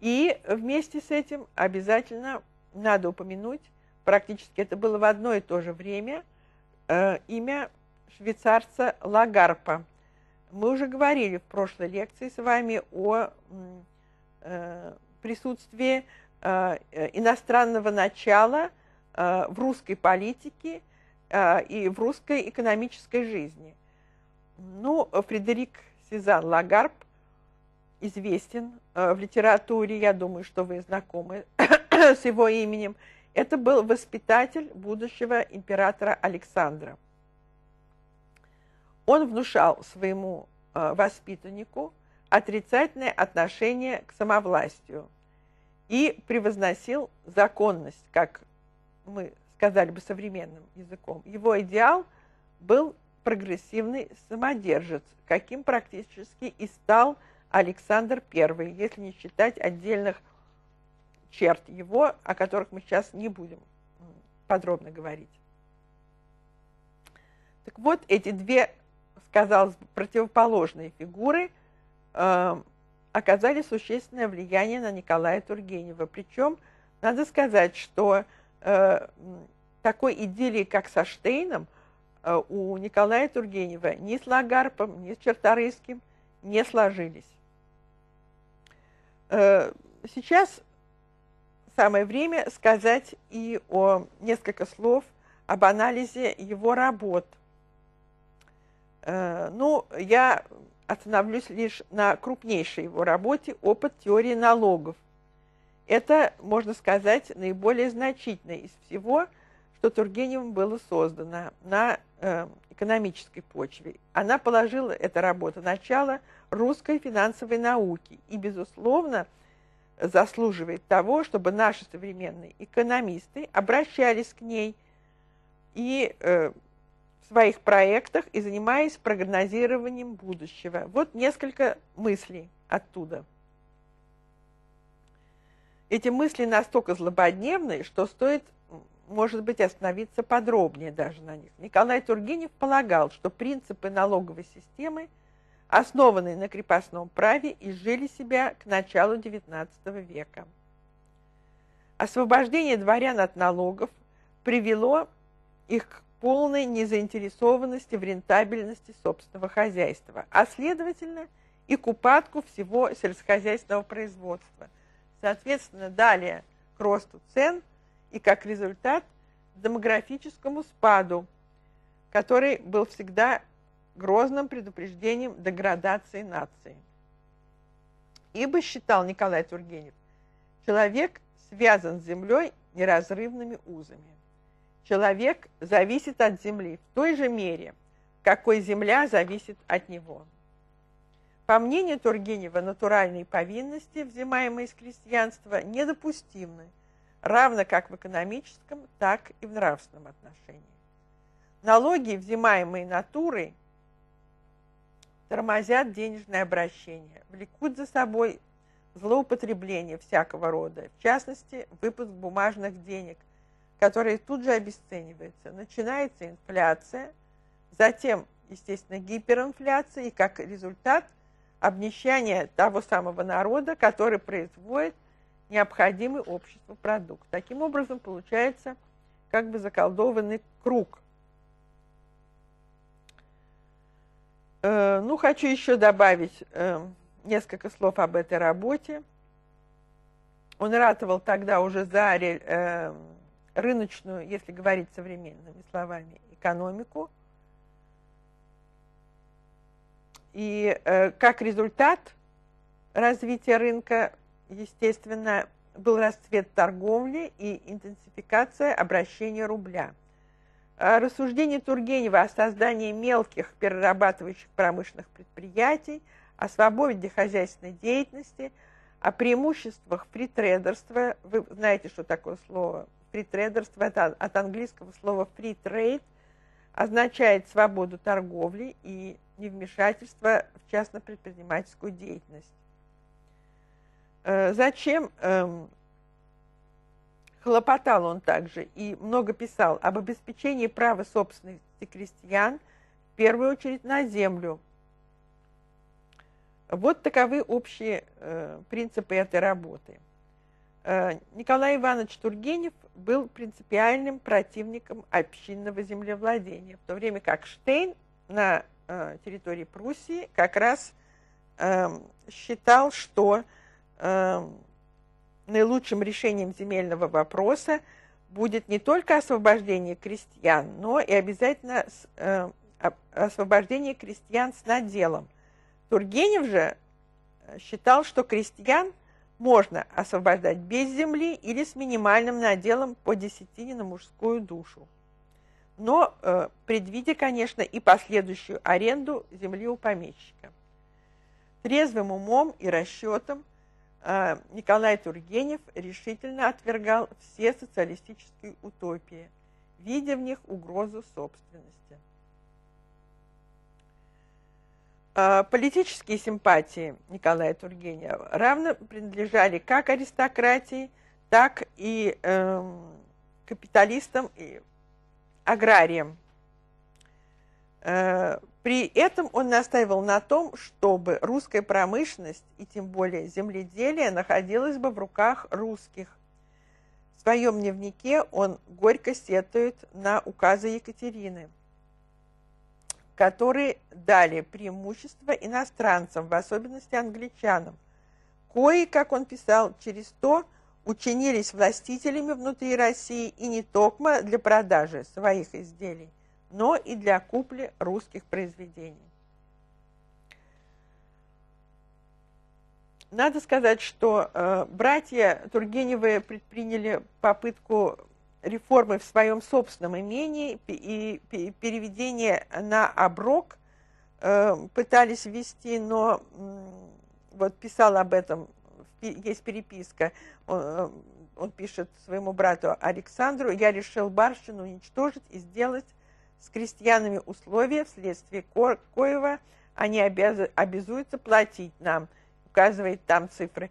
И вместе с этим обязательно надо упомянуть, практически это было в одно и то же время, э, имя швейцарца Лагарпа. Мы уже говорили в прошлой лекции с вами о э, присутствии Э, иностранного начала э, в русской политике э, и в русской экономической жизни. Ну, Фредерик Сезан Лагарб известен в литературе, я думаю, что вы знакомы с его именем. Это был воспитатель будущего императора Александра. Он внушал своему воспитаннику отрицательное отношение к самовластию – и превозносил законность, как мы сказали бы современным языком. Его идеал был прогрессивный самодержец, каким практически и стал Александр I, если не считать отдельных черт его, о которых мы сейчас не будем подробно говорить. Так вот, эти две, сказалось бы, противоположные фигуры э, оказали существенное влияние на Николая Тургенева. Причем надо сказать, что э, такой идиллии, как со Штейном, э, у Николая Тургенева ни с Лагарпом, ни с Черторийским не сложились. Э, сейчас самое время сказать и о несколько слов об анализе его работ. Ну, я остановлюсь лишь на крупнейшей его работе «Опыт теории налогов». Это, можно сказать, наиболее значительное из всего, что Тургеневым было создано на э, экономической почве. Она положила, эта работа, начало русской финансовой науки и, безусловно, заслуживает того, чтобы наши современные экономисты обращались к ней и э, в своих проектах и занимаясь прогнозированием будущего. Вот несколько мыслей оттуда. Эти мысли настолько злободневные, что стоит, может быть, остановиться подробнее даже на них. Николай Тургенев полагал, что принципы налоговой системы, основанные на крепостном праве, изжили себя к началу XIX века. Освобождение дворян от налогов привело их к полной незаинтересованности в рентабельности собственного хозяйства, а следовательно и к упадку всего сельскохозяйственного производства – Соответственно, далее к росту цен и как результат демографическому спаду, который был всегда грозным предупреждением деградации нации. Ибо, считал Николай Тургенев, человек связан с землей неразрывными узами. Человек зависит от земли в той же мере, какой земля зависит от него. По мнению Тургенева, натуральные повинности, взимаемые из крестьянства, недопустимы, равно как в экономическом, так и в нравственном отношении. Налоги, взимаемые натурой, тормозят денежное обращение, влекут за собой злоупотребление всякого рода, в частности, выпуск бумажных денег, которые тут же обесцениваются. Начинается инфляция, затем, естественно, гиперинфляция, и как результат – обнищание того самого народа, который производит необходимый обществу продукт. Таким образом, получается как бы заколдованный круг. Э, ну, хочу еще добавить э, несколько слов об этой работе. Он ратовал тогда уже за э, рыночную, если говорить современными словами, экономику – И э, как результат развития рынка, естественно, был расцвет торговли и интенсификация обращения рубля. А рассуждение Тургенева о создании мелких перерабатывающих промышленных предприятий, о свободе хозяйственной деятельности, о преимуществах фритрейдерства. Вы знаете, что такое слово фритрейдерство? Это от английского слова free trade, означает свободу торговли и невмешательство в частно-предпринимательскую деятельность. Э, зачем эм, хлопотал он также и много писал об обеспечении права собственности крестьян, в первую очередь на землю. Вот таковы общие э, принципы этой работы. Э, Николай Иванович Тургенев был принципиальным противником общинного землевладения, в то время как Штейн на э, территории Пруссии как раз э, считал, что э, наилучшим решением земельного вопроса будет не только освобождение крестьян, но и обязательно э, освобождение крестьян с наделом. Тургенев же считал, что крестьян можно освобождать без земли или с минимальным наделом по десятине на мужскую душу но э, предвидя, конечно, и последующую аренду земли у помещика. Трезвым умом и расчетом э, Николай Тургенев решительно отвергал все социалистические утопии, видя в них угрозу собственности. Политические симпатии Николая Тургенева равно принадлежали как аристократии, так и э, капиталистам и аграрием. Э, при этом он настаивал на том, чтобы русская промышленность и тем более земледелие находилось бы в руках русских. В своем дневнике он горько сетует на указы Екатерины, которые дали преимущество иностранцам, в особенности англичанам, кои, как он писал, через то – учинились властителями внутри России и не только для продажи своих изделий, но и для купли русских произведений. Надо сказать, что э, братья Тургеневы предприняли попытку реформы в своем собственном имении и, переведение на оброк э, пытались ввести, но вот писал об этом есть переписка, он, э, он пишет своему брату Александру, я решил барщину уничтожить и сделать с крестьянами условия, вследствие ко коего они обяз обязуются платить нам, указывает там цифры.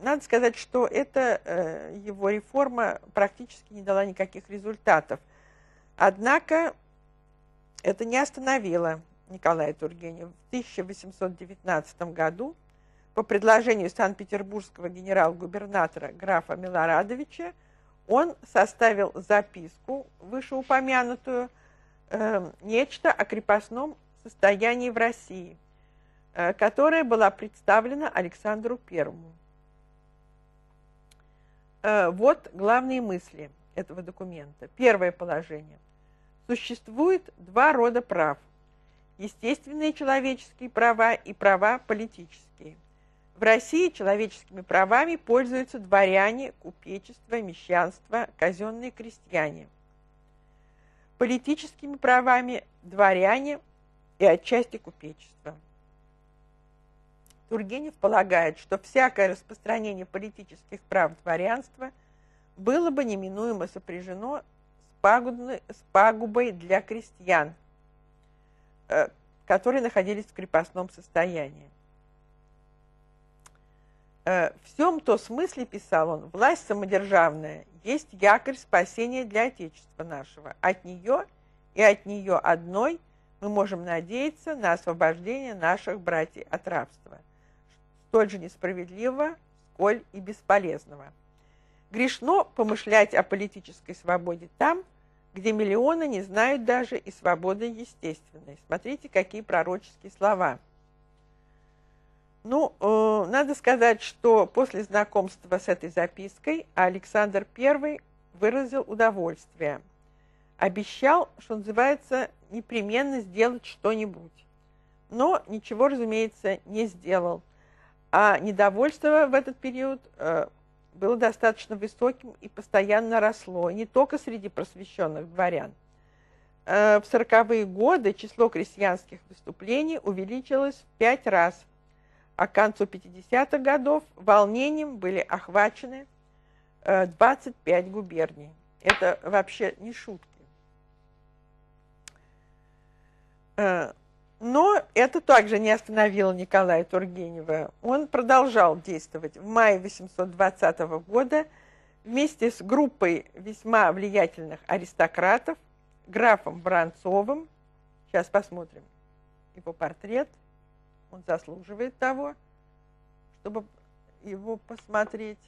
Надо сказать, что эта э, его реформа практически не дала никаких результатов. Однако это не остановило Николая Тургенева. В 1819 году по предложению Санкт-Петербургского генерал-губернатора графа Милорадовича он составил записку, вышеупомянутую, э, нечто о крепостном состоянии в России, э, которая была представлена Александру Первому. Э, вот главные мысли этого документа. Первое положение. Существует два рода прав. Естественные человеческие права и права политические. В России человеческими правами пользуются дворяне, купечество, мещанство, казенные крестьяне. Политическими правами дворяне и отчасти купечество. Тургенев полагает, что всякое распространение политических прав дворянства было бы неминуемо сопряжено с, пагубной, с пагубой для крестьян, э, которые находились в крепостном состоянии. Э, всем то смысле, писал он, власть самодержавная есть якорь спасения для Отечества нашего. От нее и от нее одной мы можем надеяться на освобождение наших братьев от рабства столь же несправедливого, сколь и бесполезного. Грешно помышлять о политической свободе там, где миллионы не знают даже и свободы естественной. Смотрите, какие пророческие слова. Ну, э, надо сказать, что после знакомства с этой запиской Александр I выразил удовольствие. Обещал, что называется, непременно сделать что-нибудь. Но ничего, разумеется, не сделал – а недовольство в этот период э, было достаточно высоким и постоянно росло, не только среди просвещенных дворян. Э, в сороковые годы число крестьянских выступлений увеличилось в пять раз, а к концу 50-х годов волнением были охвачены 25 э, губерний. Это вообще не шутки. Но это также не остановило Николая Тургенева. Он продолжал действовать. В мае 820 года вместе с группой весьма влиятельных аристократов, графом Воронцовым, сейчас посмотрим его портрет, он заслуживает того, чтобы его посмотреть.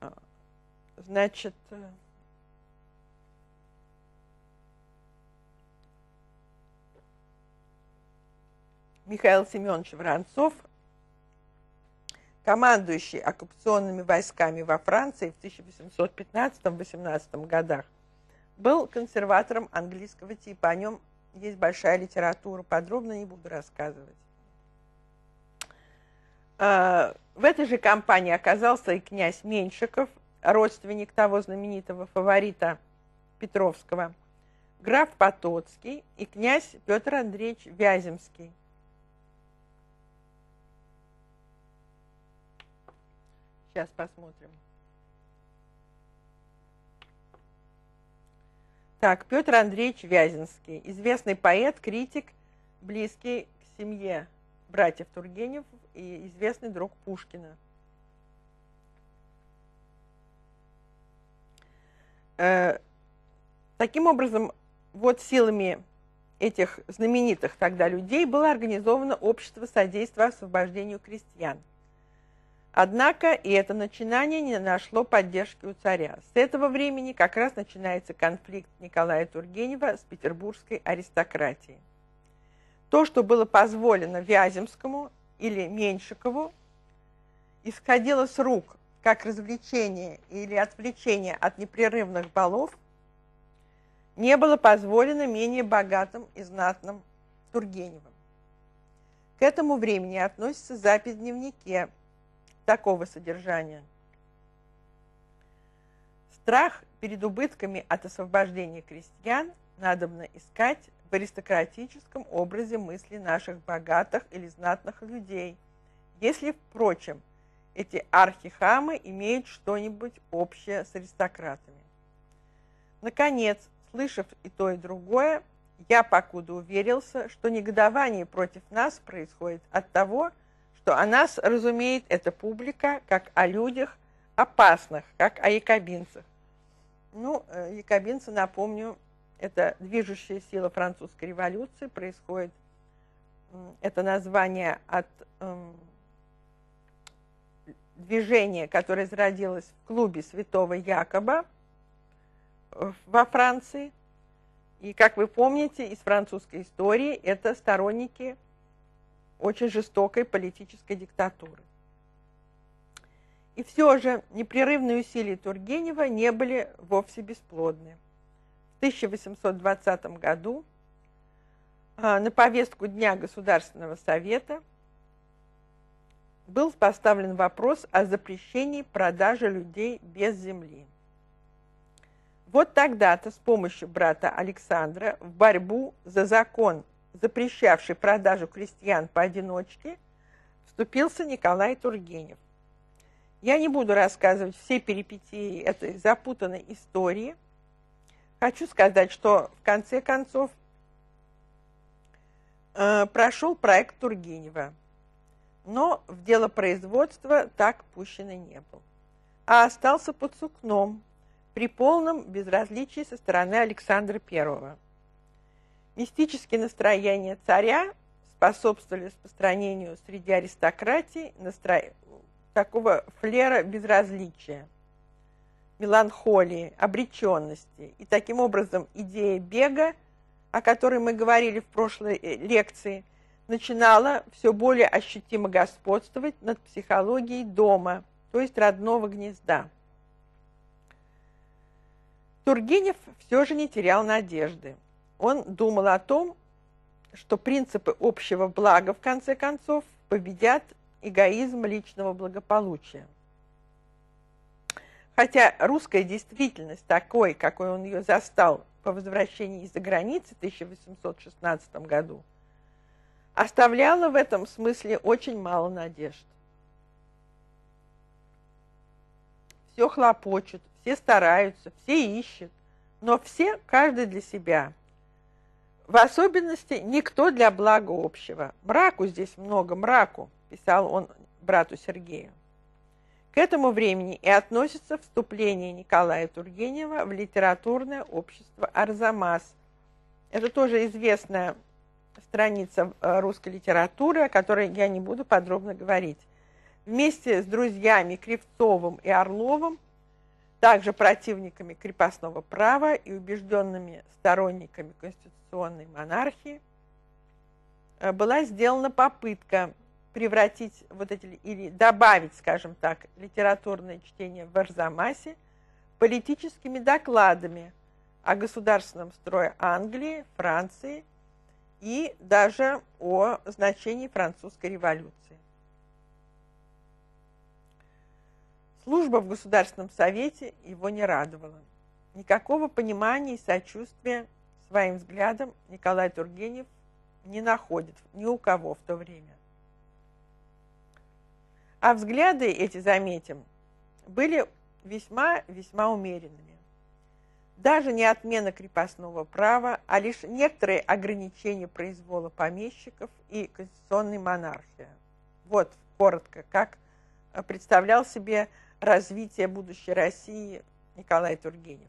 А, значит, Михаил Семенович Воронцов, командующий оккупационными войсками во Франции в 1815-18 годах, был консерватором английского типа. О нем есть большая литература, подробно не буду рассказывать. А, в этой же компании оказался и князь Меньшиков, родственник того знаменитого фаворита Петровского, граф Потоцкий и князь Петр Андреевич Вяземский. Сейчас посмотрим. Так, Петр Андреевич Вязинский, известный поэт, критик, близкий к семье братьев Тургенев и известный друг Пушкина. Э, таким образом, вот силами этих знаменитых тогда людей было организовано общество содействия освобождению крестьян – Однако и это начинание не нашло поддержки у царя. С этого времени как раз начинается конфликт Николая Тургенева с петербургской аристократией. То, что было позволено Вяземскому или Меньшикову, исходило с рук как развлечение или отвлечение от непрерывных балов, не было позволено менее богатым и знатным Тургеневым. К этому времени относится запись в дневнике такого содержания. Страх перед убытками от освобождения крестьян надобно искать в аристократическом образе мысли наших богатых или знатных людей, если, впрочем, эти архихамы имеют что-нибудь общее с аристократами. Наконец, слышав и то, и другое, я покуда уверился, что негодование против нас происходит от того, что о нас разумеет эта публика как о людях опасных, как о якобинцах. Ну, э, якобинцы, напомню, это движущая сила французской революции, происходит это название от эм, движения, которое зародилось в клубе Святого Якоба э, во Франции. И, как вы помните, из французской истории это сторонники очень жестокой политической диктатуры. И все же непрерывные усилия Тургенева не были вовсе бесплодны. В 1820 году а, на повестку Дня Государственного Совета был поставлен вопрос о запрещении продажи людей без земли. Вот тогда-то с помощью брата Александра в борьбу за закон, запрещавший продажу крестьян поодиночке, вступился Николай Тургенев. Я не буду рассказывать все перипетии этой запутанной истории. Хочу сказать, что в конце концов Э, прошел проект Тургенева, но в дело производства так пущено не был, а остался под сукном при полном безразличии со стороны Александра I. Мистические настроения царя способствовали распространению среди аристократии настро... такого флера безразличия, меланхолии, обреченности. И таким образом идея бега – о которой мы говорили в прошлой э, лекции, начинала все более ощутимо господствовать над психологией дома, то есть родного гнезда. Тургенев все же не терял надежды. Он думал о том, что принципы общего блага в конце концов победят эгоизм личного благополучия. Хотя русская действительность такой, какой он ее застал по возвращении из-за границы в 1816 году, оставляла в этом смысле очень мало надежд. Все хлопочут, все стараются, все ищут, но все каждый для себя. В особенности никто для блага общего. Мраку здесь много, мраку, писал он брату Сергею. К этому времени и относится вступление Николая Тургенева в литературное общество «Арзамас». Это тоже известная страница э, русской литературы, о которой я не буду подробно говорить. Вместе с друзьями Кривцовым и Орловым, также противниками крепостного права и убежденными сторонниками конституционной монархии, э, была сделана попытка превратить вот эти, или добавить, скажем так, литературное чтение в Арзамасе политическими докладами о государственном строе Англии, Франции и даже о значении французской революции. Служба в Государственном Совете его не радовала. Никакого понимания и сочувствия своим взглядом Николай Тургенев не находит ни у кого в то время. А взгляды эти, заметим, были весьма-весьма умеренными. Даже не отмена крепостного права, а лишь некоторые ограничения произвола помещиков и конституционной монархии. Вот, коротко, как представлял себе развитие будущей России Николай Тургенев.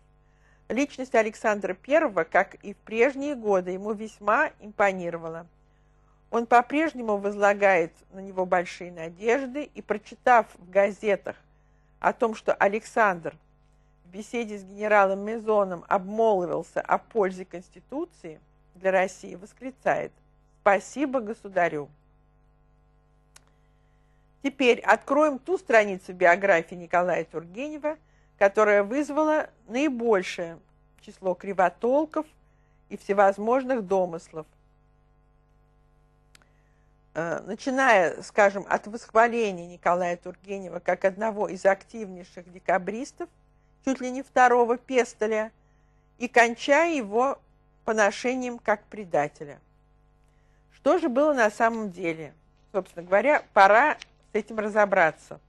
Личность Александра I, как и в прежние годы, ему весьма импонировала – он по-прежнему возлагает на него большие надежды и, прочитав в газетах о том, что Александр в беседе с генералом Мезоном обмолвился о пользе Конституции для России, восклицает «Спасибо государю». Теперь откроем ту страницу биографии Николая Тургенева, которая вызвала наибольшее число кривотолков и всевозможных домыслов – Э, начиная, скажем, от восхваления Николая Тургенева как одного из активнейших декабристов, чуть ли не второго пестоля, и кончая его поношением как предателя. Что же было на самом деле? Собственно говоря, пора с этим разобраться.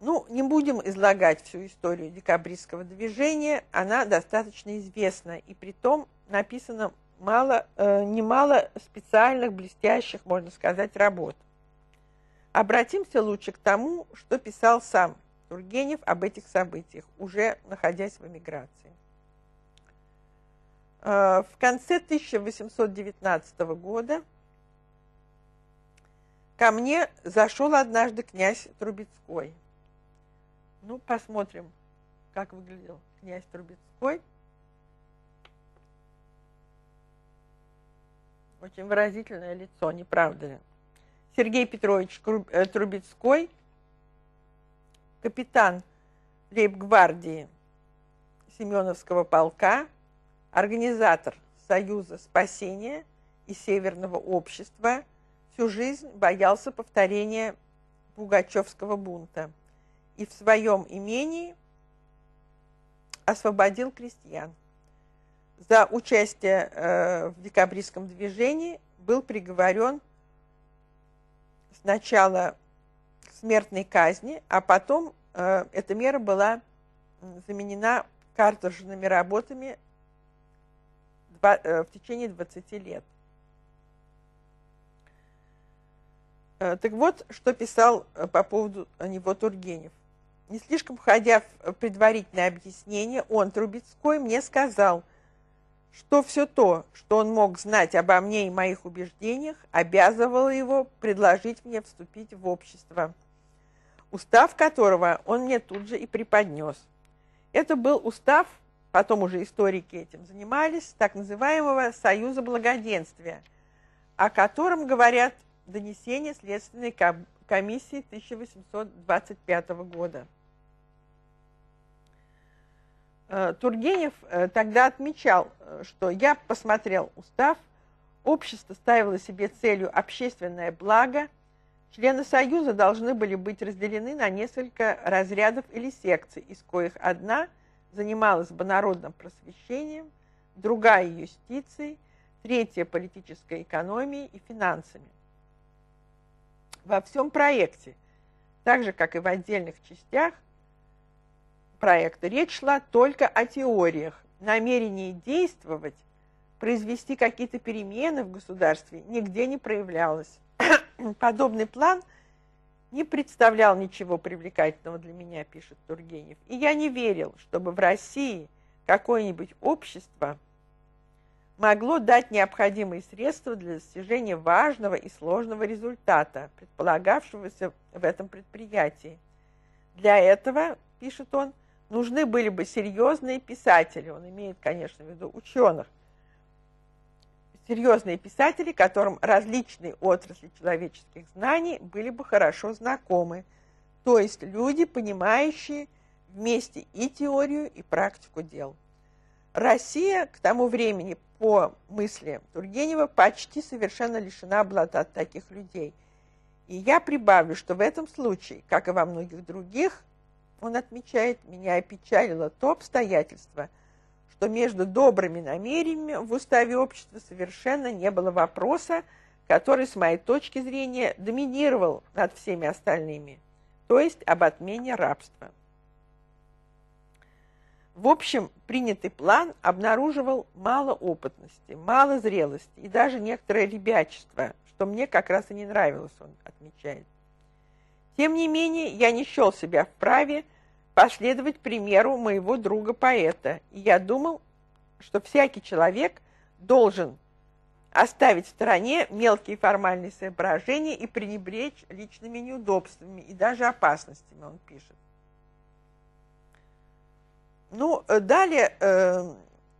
Ну, не будем излагать всю историю декабристского движения, она достаточно известна, и при том написано мало, э, немало специальных, блестящих, можно сказать, работ. Обратимся лучше к тому, что писал сам Тургенев об этих событиях, уже находясь в эмиграции. Э, в конце 1819 года ко мне зашел однажды князь Трубецкой – ну, посмотрим, как выглядел князь Трубецкой. Очень выразительное лицо, не правда ли? Сергей Петрович э, Трубецкой, капитан лейб-гвардии Семеновского полка, организатор Союза спасения и Северного общества, всю жизнь боялся повторения Пугачевского бунта – и в своем имении освободил крестьян. За участие э, в декабристском движении был приговорен сначала к смертной казни, а потом э, эта мера была заменена каторжными работами э, в течение 20 лет. Так вот, что писал по поводу него Тургенев не слишком входя в предварительное объяснение, он, Трубецкой, мне сказал, что все то, что он мог знать обо мне и моих убеждениях, обязывало его предложить мне вступить в общество, устав которого он мне тут же и преподнес. Это был устав, потом уже историки этим занимались, так называемого «Союза благоденствия», о котором говорят донесения Следственной комиссии 1825 года. Э, Тургенев э, тогда отмечал, э, что я посмотрел устав, общество ставило себе целью общественное благо, члены Союза должны были быть разделены на несколько разрядов или секций, из коих одна занималась бонародным просвещением, другая – юстицией, третья – политической экономией и финансами. Во всем проекте, так же, как и в отдельных частях, проекта речь шла только о теориях. Намерение действовать, произвести какие-то перемены в государстве нигде не проявлялось. Подобный план не представлял ничего привлекательного для меня, пишет Тургенев. И я не верил, чтобы в России какое-нибудь общество могло дать необходимые средства для достижения важного и сложного результата, предполагавшегося в этом предприятии. Для этого, пишет он, нужны были бы серьезные писатели, он имеет, конечно, в виду ученых, серьезные писатели, которым различные отрасли человеческих знаний были бы хорошо знакомы, то есть люди, понимающие вместе и теорию, и практику дел. Россия к тому времени, по мысли Тургенева, почти совершенно лишена была от таких людей. И я прибавлю, что в этом случае, как и во многих других, он отмечает, меня опечалило то обстоятельство, что между добрыми намерениями в уставе общества совершенно не было вопроса, который, с моей точки зрения, доминировал над всеми остальными, то есть об отмене рабства. В общем, принятый план обнаруживал мало опытности, мало зрелости и даже некоторое ребячество, что мне как раз и не нравилось, он отмечает. Тем не менее, я не счел себя вправе последовать примеру моего друга-поэта, и я думал, что всякий человек должен оставить в стороне мелкие формальные соображения и пренебречь личными неудобствами и даже опасностями, он пишет. Ну, далее э,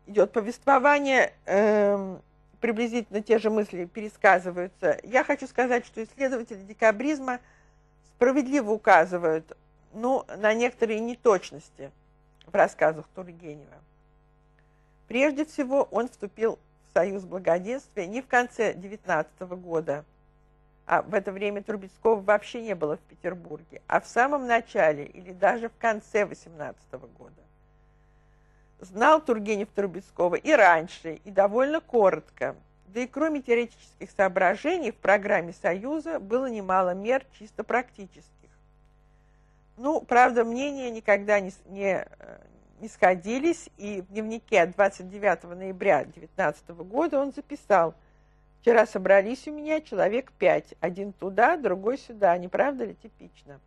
идет повествование, э, приблизительно те же мысли пересказываются. Я хочу сказать, что исследователи декабризма – справедливо указывают ну, на некоторые неточности в рассказах Тургенева. Прежде всего, он вступил в Союз Благоденствия не в конце 19 года, а в это время Трубецкого вообще не было в Петербурге, а в самом начале или даже в конце 18 года. Знал Тургенев Трубецкого и раньше, и довольно коротко – да и кроме теоретических соображений в программе Союза было немало мер чисто практических. Ну, правда, мнения никогда не, не, э, не сходились, и в дневнике от 29 ноября 2019 года он записал, «Вчера собрались у меня человек пять, один туда, другой сюда, не правда ли типично?»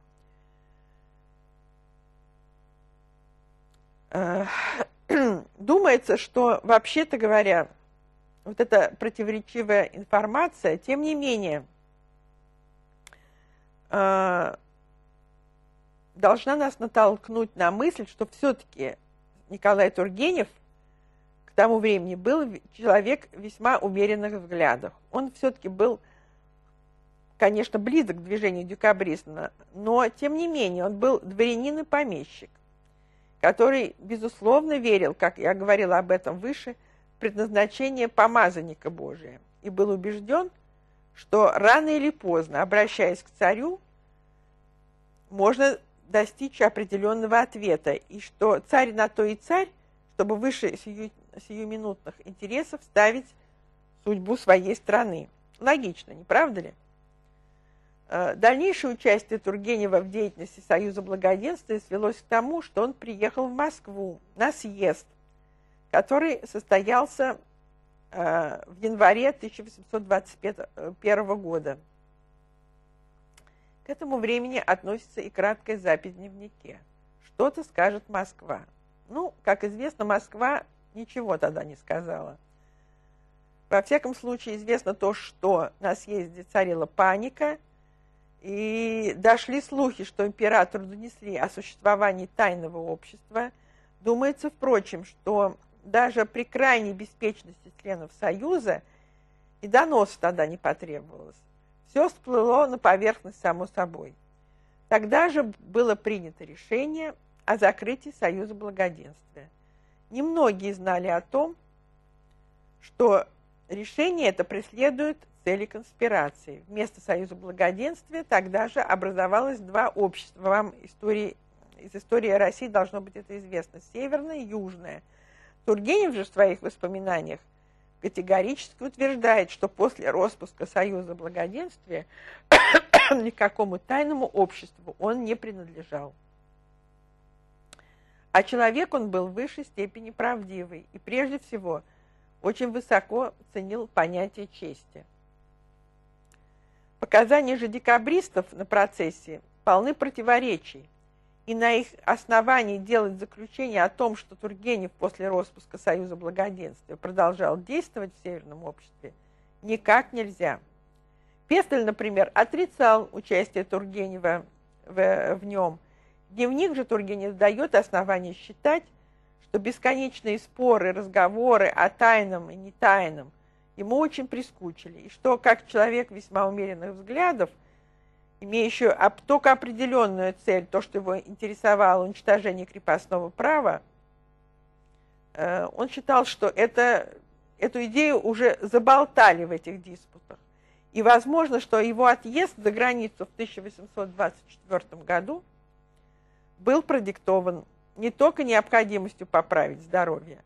Думается, что, вообще-то говоря, вот эта противоречивая информация, тем не менее, э, должна нас натолкнуть на мысль, что все-таки Николай Тургенев к тому времени был человек весьма умеренных взглядов. Он все-таки был, конечно, близок к движению декабристна, но, тем не менее, он был дворянин и помещик, который, безусловно, верил, как я говорила об этом выше, в предназначение помазанника Божия и был убежден, что рано или поздно, обращаясь к царю, можно достичь определенного ответа, и что царь на то и царь, чтобы выше сию, сиюминутных интересов ставить судьбу своей страны. Логично, не правда ли? Э, дальнейшее участие Тургенева в деятельности Союза Благоденствия свелось к тому, что он приехал в Москву на съезд, который состоялся э, в январе 1821 года. К этому времени относится и краткая запись в дневнике. Что-то скажет Москва. Ну, как известно, Москва ничего тогда не сказала. Во всяком случае, известно то, что на съезде царила паника, и дошли слухи, что императору донесли о существовании тайного общества. Думается, впрочем, что даже при крайней беспечности членов Союза и донос тогда не потребовалось. Все всплыло на поверхность само собой. Тогда же было принято решение о закрытии Союза Благоденствия. Немногие знали о том, что решение это преследует цели конспирации. Вместо Союза Благоденствия тогда же образовалось два общества. Вам истории, из истории России должно быть это известно. Северное и Южное. Тургенев же в своих воспоминаниях категорически утверждает, что после распуска Союза Благоденствия никакому тайному обществу он не принадлежал. А человек он был в высшей степени правдивый и прежде всего очень высоко ценил понятие чести. Показания же декабристов на процессе полны противоречий – и на их основании делать заключение о том, что Тургенев после распуска Союза Благоденствия продолжал действовать в Северном обществе, никак нельзя. Пестель, например, отрицал участие Тургенева в, в нем. Дневник же Тургенев дает основание считать, что бесконечные споры, разговоры о тайном и нетайном ему очень прискучили, и что, как человек весьма умеренных взглядов, имеющую только определенную цель, то, что его интересовало уничтожение крепостного права, э, он считал, что это, эту идею уже заболтали в этих диспутах. И возможно, что его отъезд за границу в 1824 году был продиктован не только необходимостью поправить здоровье,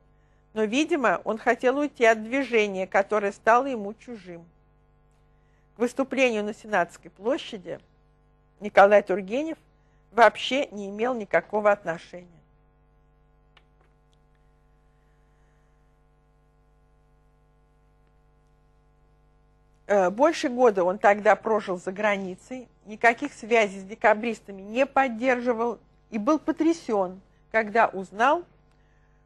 но, видимо, он хотел уйти от движения, которое стало ему чужим. К выступлению на Сенатской площади Николай Тургенев вообще не имел никакого отношения. Э, больше года он тогда прожил за границей, никаких связей с декабристами не поддерживал и был потрясен, когда узнал,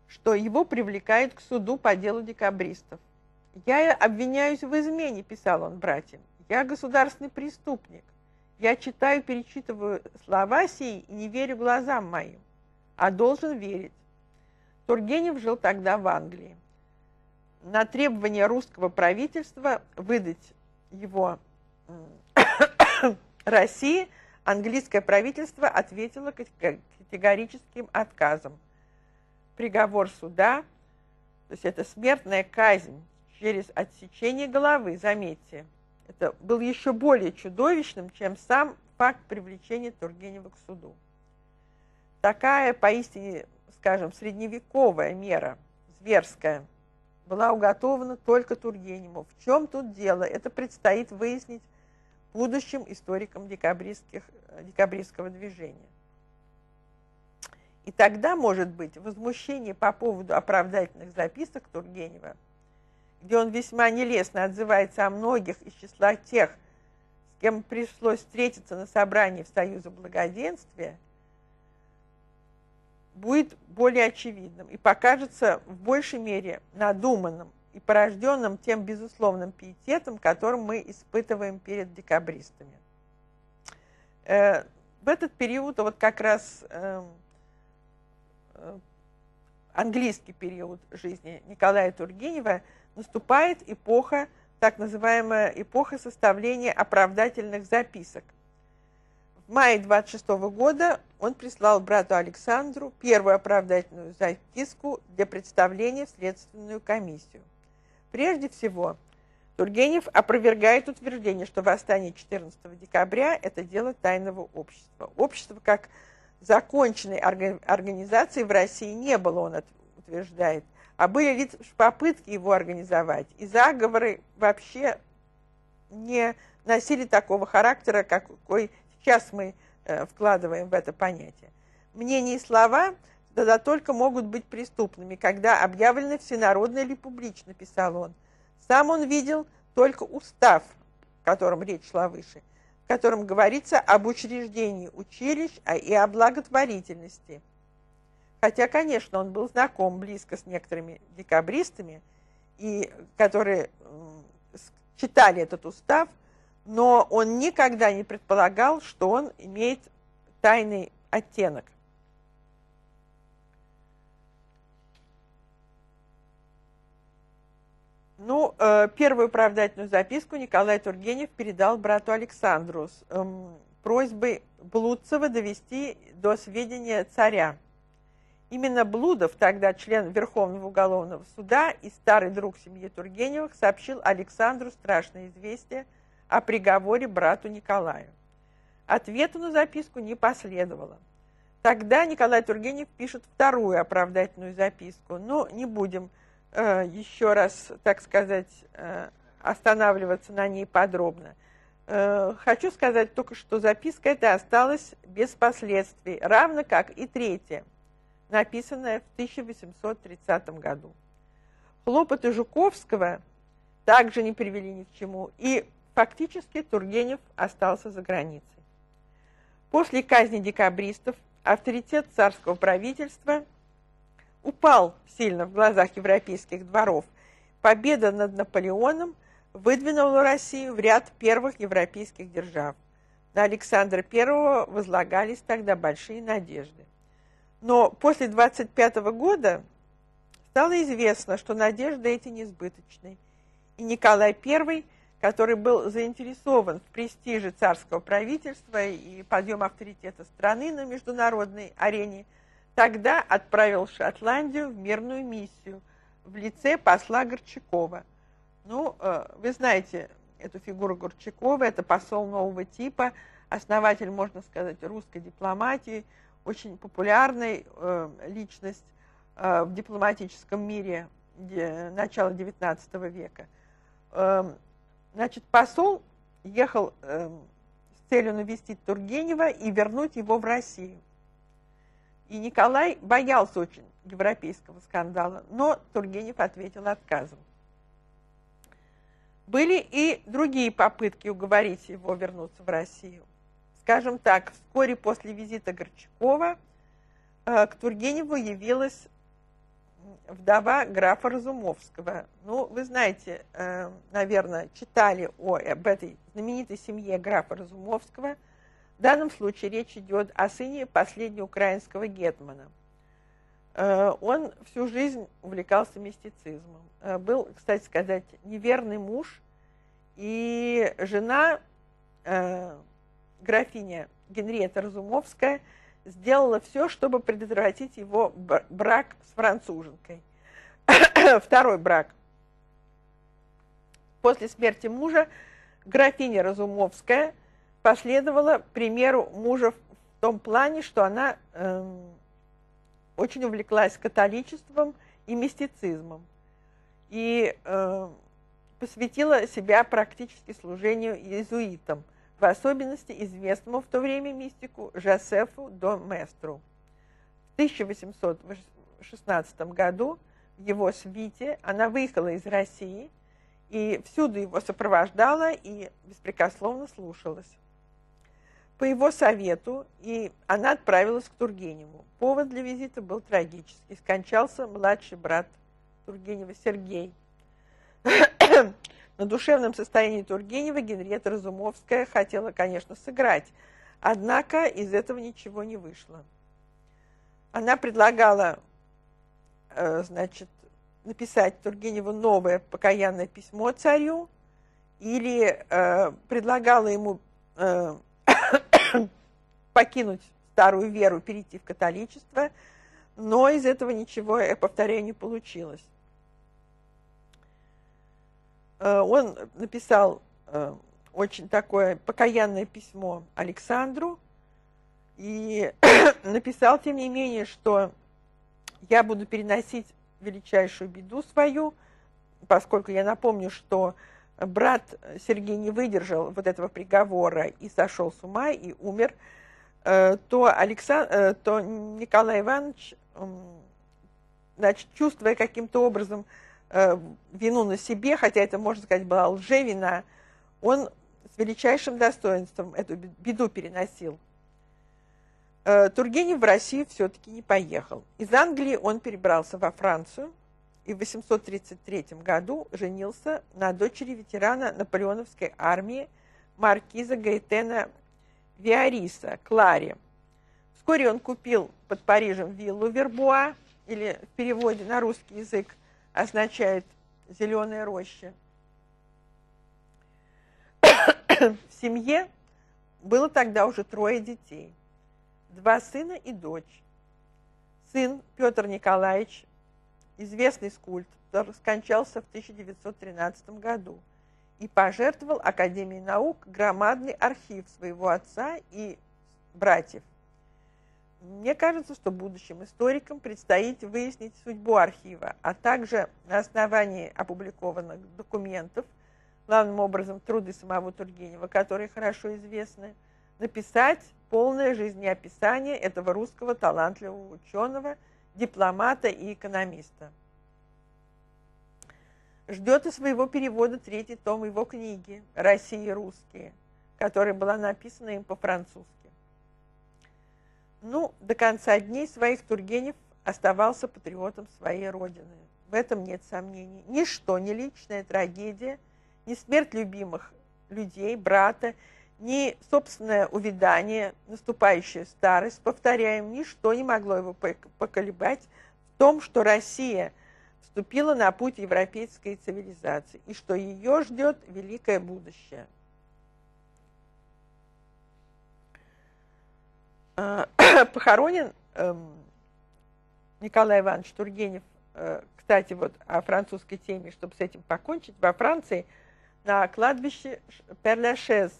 что его привлекают к суду по делу декабристов. «Я обвиняюсь в измене», – писал он братьям. «Я государственный преступник. Я читаю, перечитываю слова сии и не верю глазам моим, а должен верить». Тургенев жил тогда в Англии. На требование русского правительства выдать его России английское правительство ответило категорическим отказом – приговор суда, то есть это смертная казнь через отсечение головы, заметьте, это был еще более чудовищным, чем сам факт привлечения Тургенева к суду. Такая поистине, скажем, средневековая мера, зверская, была уготована только Тургеневу. В чем тут дело? Это предстоит выяснить будущим историкам декабристских, декабристского движения. И тогда, может быть, возмущение по поводу оправдательных записок Тургенева, где он весьма нелестно отзывается о многих из числа тех, с кем пришлось встретиться на собрании в Союза Благоденствия, будет более очевидным и покажется в большей мере надуманным и порожденным тем безусловным пиететом, которым мы испытываем перед декабристами. Э, в этот период, вот как раз э, английский период жизни Николая Тургенева, наступает эпоха, так называемая эпоха составления оправдательных записок. В мае 26 года он прислал брату Александру первую оправдательную записку для представления в Следственную комиссию. Прежде всего, Тургенев опровергает утверждение, что восстание 14 декабря – это дело тайного общества. Общество как законченной организации в России не было, он утверждает, а были лишь попытки его организовать. И заговоры вообще не носили такого характера, какой сейчас мы э, вкладываем в это понятие. Мнения и слова тогда только могут быть преступными, когда объявлены всенародно или публично, писал он. Сам он видел только устав, о котором речь шла выше, котором говорится об учреждении училищ а и о благотворительности. Хотя, конечно, он был знаком близко с некоторыми декабристами, и, которые читали этот устав, но он никогда не предполагал, что он имеет тайный оттенок. Ну, э, первую оправдательную записку Николай Тургенев передал брату Александру с эм, просьбой Блудцева довести до сведения царя. Именно Блудов, тогда член Верховного уголовного суда и старый друг семьи Тургеневых, сообщил Александру страшное известие о приговоре брату Николаю. Ответа на записку не последовало. Тогда Николай Тургенев пишет вторую оправдательную записку, но не будем Э, еще раз, так сказать, э, останавливаться на ней подробно. Э, хочу сказать только, что записка эта осталась без последствий, равно как и третья, написанная в 1830 году. Хлопоты Жуковского также не привели ни к чему, и фактически Тургенев остался за границей. После казни декабристов авторитет царского правительства – упал сильно в глазах европейских дворов. Победа над Наполеоном выдвинула Россию в ряд первых европейских держав. На Александра I возлагались тогда большие надежды. Но после 25 года стало известно, что надежды эти несбыточны. И Николай I, который был заинтересован в престиже царского правительства и подъем авторитета страны на международной арене – тогда отправил в Шотландию в мирную миссию в лице посла Горчакова. Ну, э, вы знаете эту фигуру Горчакова, это посол нового типа, основатель, можно сказать, русской дипломатии, очень популярная э, личность э, в дипломатическом мире начала XIX века. Значит, посол ехал с целью навестить Тургенева и вернуть его в Россию. И Николай боялся очень европейского скандала, но Тургенев ответил отказом. Были и другие попытки уговорить его вернуться в Россию. Скажем так, вскоре после визита Горчакова э, к Тургеневу явилась вдова графа Разумовского. Ну, вы знаете, э, наверное, читали о, об этой знаменитой семье графа Разумовского – в данном случае речь идет о сыне последнего украинского гетмана. Э, он всю жизнь увлекался мистицизмом. Э, был, кстати сказать, неверный муж, и жена, э, графиня Генриетта Разумовская, сделала все, чтобы предотвратить его брак с француженкой. Второй брак. После смерти мужа графиня Разумовская – последовала примеру мужа в том плане, что она э, очень увлеклась католичеством и мистицизмом и э, посвятила себя практически служению иезуитам, в особенности известному в то время мистику Жозефу до Местру. В 1816 году в его свите она выехала из России и всюду его сопровождала и беспрекословно слушалась. По его совету и она отправилась к Тургеневу. Повод для визита был трагический. Скончался младший брат Тургенева Сергей. На душевном состоянии Тургенева Генриетта Разумовская хотела, конечно, сыграть, однако из этого ничего не вышло. Она предлагала, э, значит, написать Тургеневу новое покаянное письмо царю или э, предлагала ему э, покинуть старую веру, перейти в католичество, но из этого ничего, я повторяю, не получилось. Э, он написал э, очень такое покаянное письмо Александру и написал, тем не менее, что я буду переносить величайшую беду свою, поскольку я напомню, что брат Сергей не выдержал вот этого приговора и сошел с ума и умер, э, то, Александр, то Николай Иванович, значит, чувствуя каким-то образом Э, вину на себе, хотя это, можно сказать, была лжевина, он с величайшим достоинством эту беду переносил. Э, Тургенев в Россию все-таки не поехал. Из Англии он перебрался во Францию и в 833 году женился на дочери ветерана наполеоновской армии маркиза Гаэтена Виариса, Кларе. Вскоре он купил под Парижем виллу Вербуа, или в переводе на русский язык означает зеленая роща. В семье было тогда уже трое детей. Два сына и дочь. Сын Петр Николаевич, известный скульптор, скончался в 1913 году и пожертвовал Академии наук громадный архив своего отца и братьев – мне кажется, что будущим историкам предстоит выяснить судьбу архива, а также на основании опубликованных документов, главным образом труды самого Тургенева, которые хорошо известны, написать полное жизнеописание этого русского талантливого ученого, дипломата и экономиста. Ждет и своего перевода третий том его книги «Россия русские», которая была написана им по-французски. Ну, до конца дней своих Тургенев оставался патриотом своей родины. В этом нет сомнений. Ничто, ни личная трагедия, ни смерть любимых людей, брата, ни собственное увядание, наступающая старость, повторяем, ничто не могло его поколебать в том, что Россия вступила на путь европейской цивилизации и что ее ждет великое будущее. А, похоронен эм, Николай Иванович Тургенев, э, кстати, вот о французской теме, чтобы с этим покончить, во Франции на кладбище Перлашез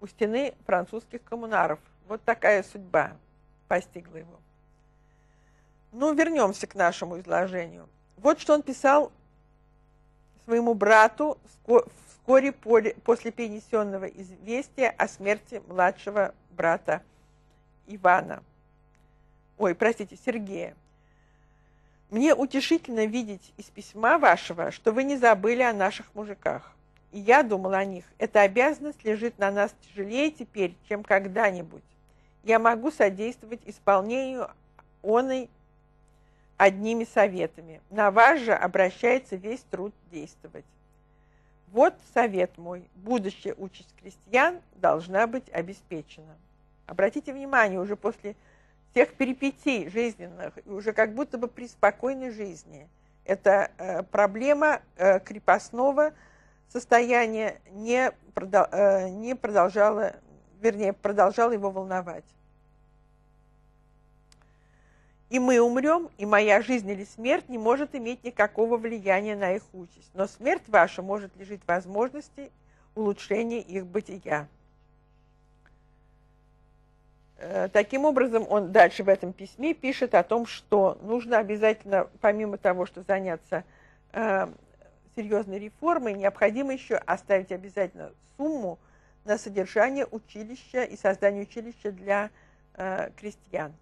у стены французских коммунаров. Вот такая судьба постигла его. Ну, вернемся к нашему изложению. Вот что он писал своему брату вскоре после перенесенного известия о смерти младшего брата Ивана, ой, простите, Сергея. Мне утешительно видеть из письма вашего, что вы не забыли о наших мужиках. И я думал о них. Эта обязанность лежит на нас тяжелее теперь, чем когда-нибудь. Я могу содействовать исполнению оной одними советами. На вас же обращается весь труд действовать. Вот совет мой. Будущая участь крестьян должна быть обеспечена. Обратите внимание, уже после тех перипетий жизненных, уже как будто бы при спокойной жизни, эта э, проблема э, крепостного состояния не, продол, э, не продолжала, вернее, продолжала его волновать. И мы умрем, и моя жизнь или смерть не может иметь никакого влияния на их участь. Но смерть ваша может лежить в возможности улучшения их бытия. Э, таким образом, он дальше в этом письме пишет о том, что нужно обязательно, помимо того, что заняться э, серьезной реформой, необходимо еще оставить обязательно сумму на содержание училища и создание училища для э, крестьян.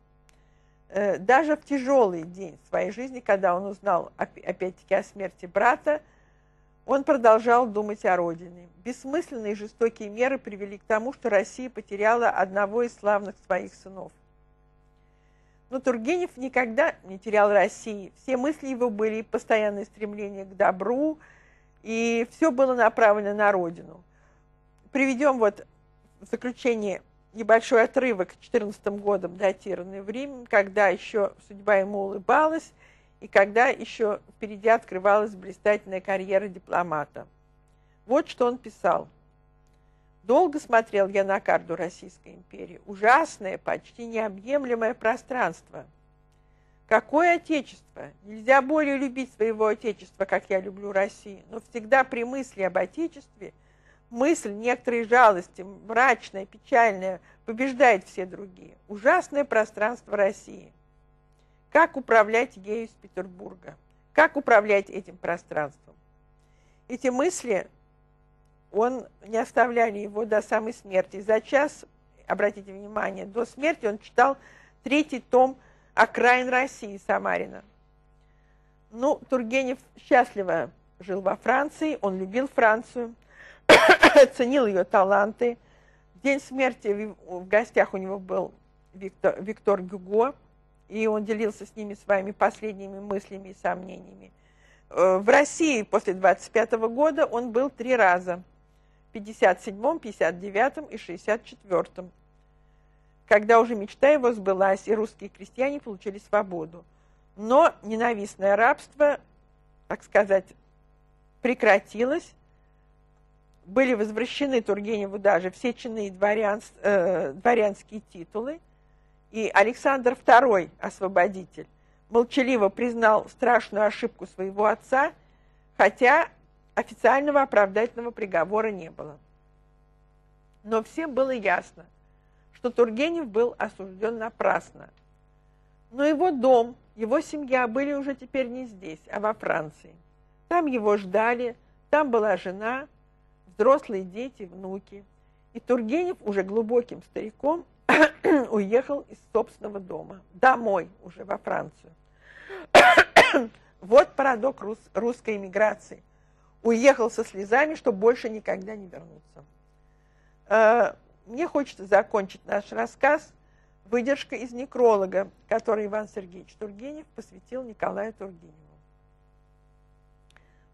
э, даже в тяжелый день своей жизни, когда он узнал опять-таки о смерти брата, он продолжал думать о родине. Бессмысленные жестокие меры привели к тому, что Россия потеряла одного из славных своих сынов. Но Тургенев никогда не терял России. Все мысли его были постоянное стремление к добру, и все было направлено на родину. Приведем вот в заключение небольшой отрывок 14 годом, датированный в Риме, когда еще судьба ему улыбалась, и когда еще впереди открывалась блистательная карьера дипломата. Вот что он писал. Долго смотрел я на карту Российской империи. Ужасное, почти необъемлемое пространство. Какое отечество? Нельзя более любить своего отечества, как я люблю Россию. Но всегда при мысли об отечестве мысль некоторой жалости, мрачная, печальная, побеждает все другие. Ужасное пространство России. Как управлять ею из Петербурга? Как управлять этим пространством? Эти мысли, он не оставляли его до самой смерти. За час, обратите внимание, до смерти он читал третий том «Окраин России» Самарина. Ну, Тургенев счастливо жил во Франции, он любил Францию, ценил ее таланты. В день смерти в гостях у него был Виктор, Виктор Гюго – и он делился с ними своими последними мыслями и сомнениями. Э, в России после 25 года он был три раза. В 57-м, 59-м и 64-м. Когда уже мечта его сбылась, и русские крестьяне получили свободу. Но ненавистное рабство, так сказать, прекратилось. Были возвращены Тургеневу даже все чины и дворянс, э, дворянские титулы – и Александр II, освободитель, молчаливо признал страшную ошибку своего отца, хотя официального оправдательного приговора не было. Но всем было ясно, что Тургенев был осужден напрасно. Но его дом, его семья были уже теперь не здесь, а во Франции. Там его ждали, там была жена, взрослые дети, внуки. И Тургенев уже глубоким стариком уехал из собственного дома, домой уже во Францию. вот парадокс рус, русской эмиграции. Уехал со слезами, чтобы больше никогда не вернуться. Э, мне хочется закончить наш рассказ выдержка из некролога, который Иван Сергеевич Тургенев посвятил Николаю Тургеневу.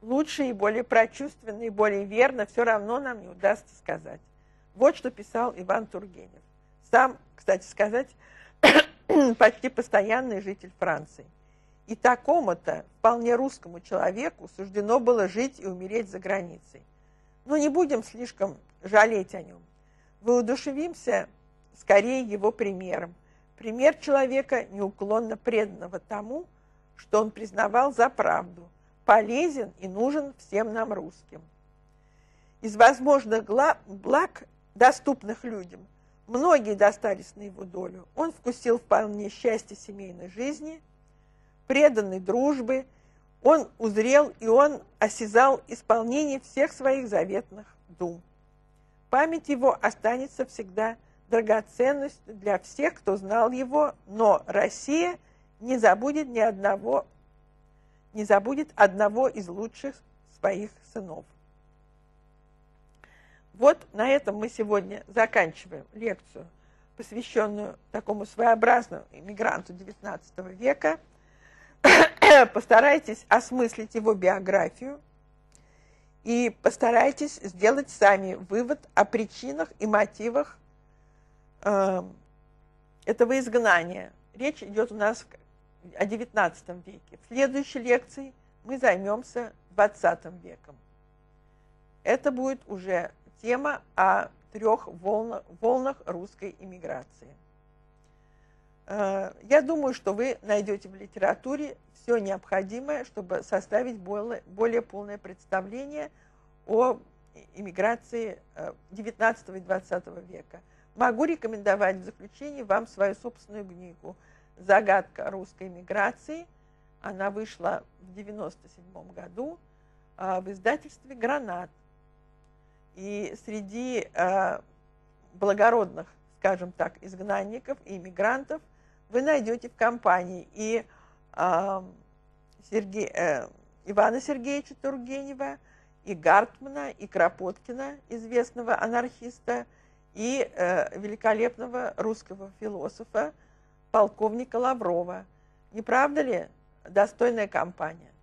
Лучше и более прочувственно и более верно все равно нам не удастся сказать. Вот что писал Иван Тургенев. Сам, кстати сказать, почти постоянный житель Франции. И такому-то вполне русскому человеку суждено было жить и умереть за границей. Но не будем слишком жалеть о нем. Воодушевимся скорее его примером. Пример человека, неуклонно преданного тому, что он признавал за правду, полезен и нужен всем нам русским. Из возможных благ, доступных людям, Многие достались на его долю. Он вкусил вполне счастье семейной жизни, преданной дружбы. Он узрел и он осязал исполнение всех своих заветных дум. Память его останется всегда драгоценностью для всех, кто знал его, но Россия не забудет ни одного, не забудет одного из лучших своих сынов. Вот на этом мы сегодня заканчиваем лекцию, посвященную такому своеобразному иммигранту XIX века. постарайтесь осмыслить его биографию и постарайтесь сделать сами вывод о причинах и мотивах э, этого изгнания. Речь идет у нас о XIX веке. В следующей лекции мы займемся XX веком. Это будет уже тема о трех волнах, волнах русской иммиграции. Э, я думаю, что вы найдете в литературе все необходимое, чтобы составить более, более полное представление о иммиграции XIX э, и XX века. Могу рекомендовать в заключении вам свою собственную книгу «Загадка русской иммиграции». Она вышла в 1997 году э, в издательстве «Гранат». И среди благородных, скажем так, изгнанников и иммигрантов вы найдете в компании и э, Сергей, э, Ивана Сергеевича Тургенева, и Гартмана, и Кропоткина, известного анархиста, и э, великолепного русского философа, полковника Лаврова. Не правда ли достойная компания?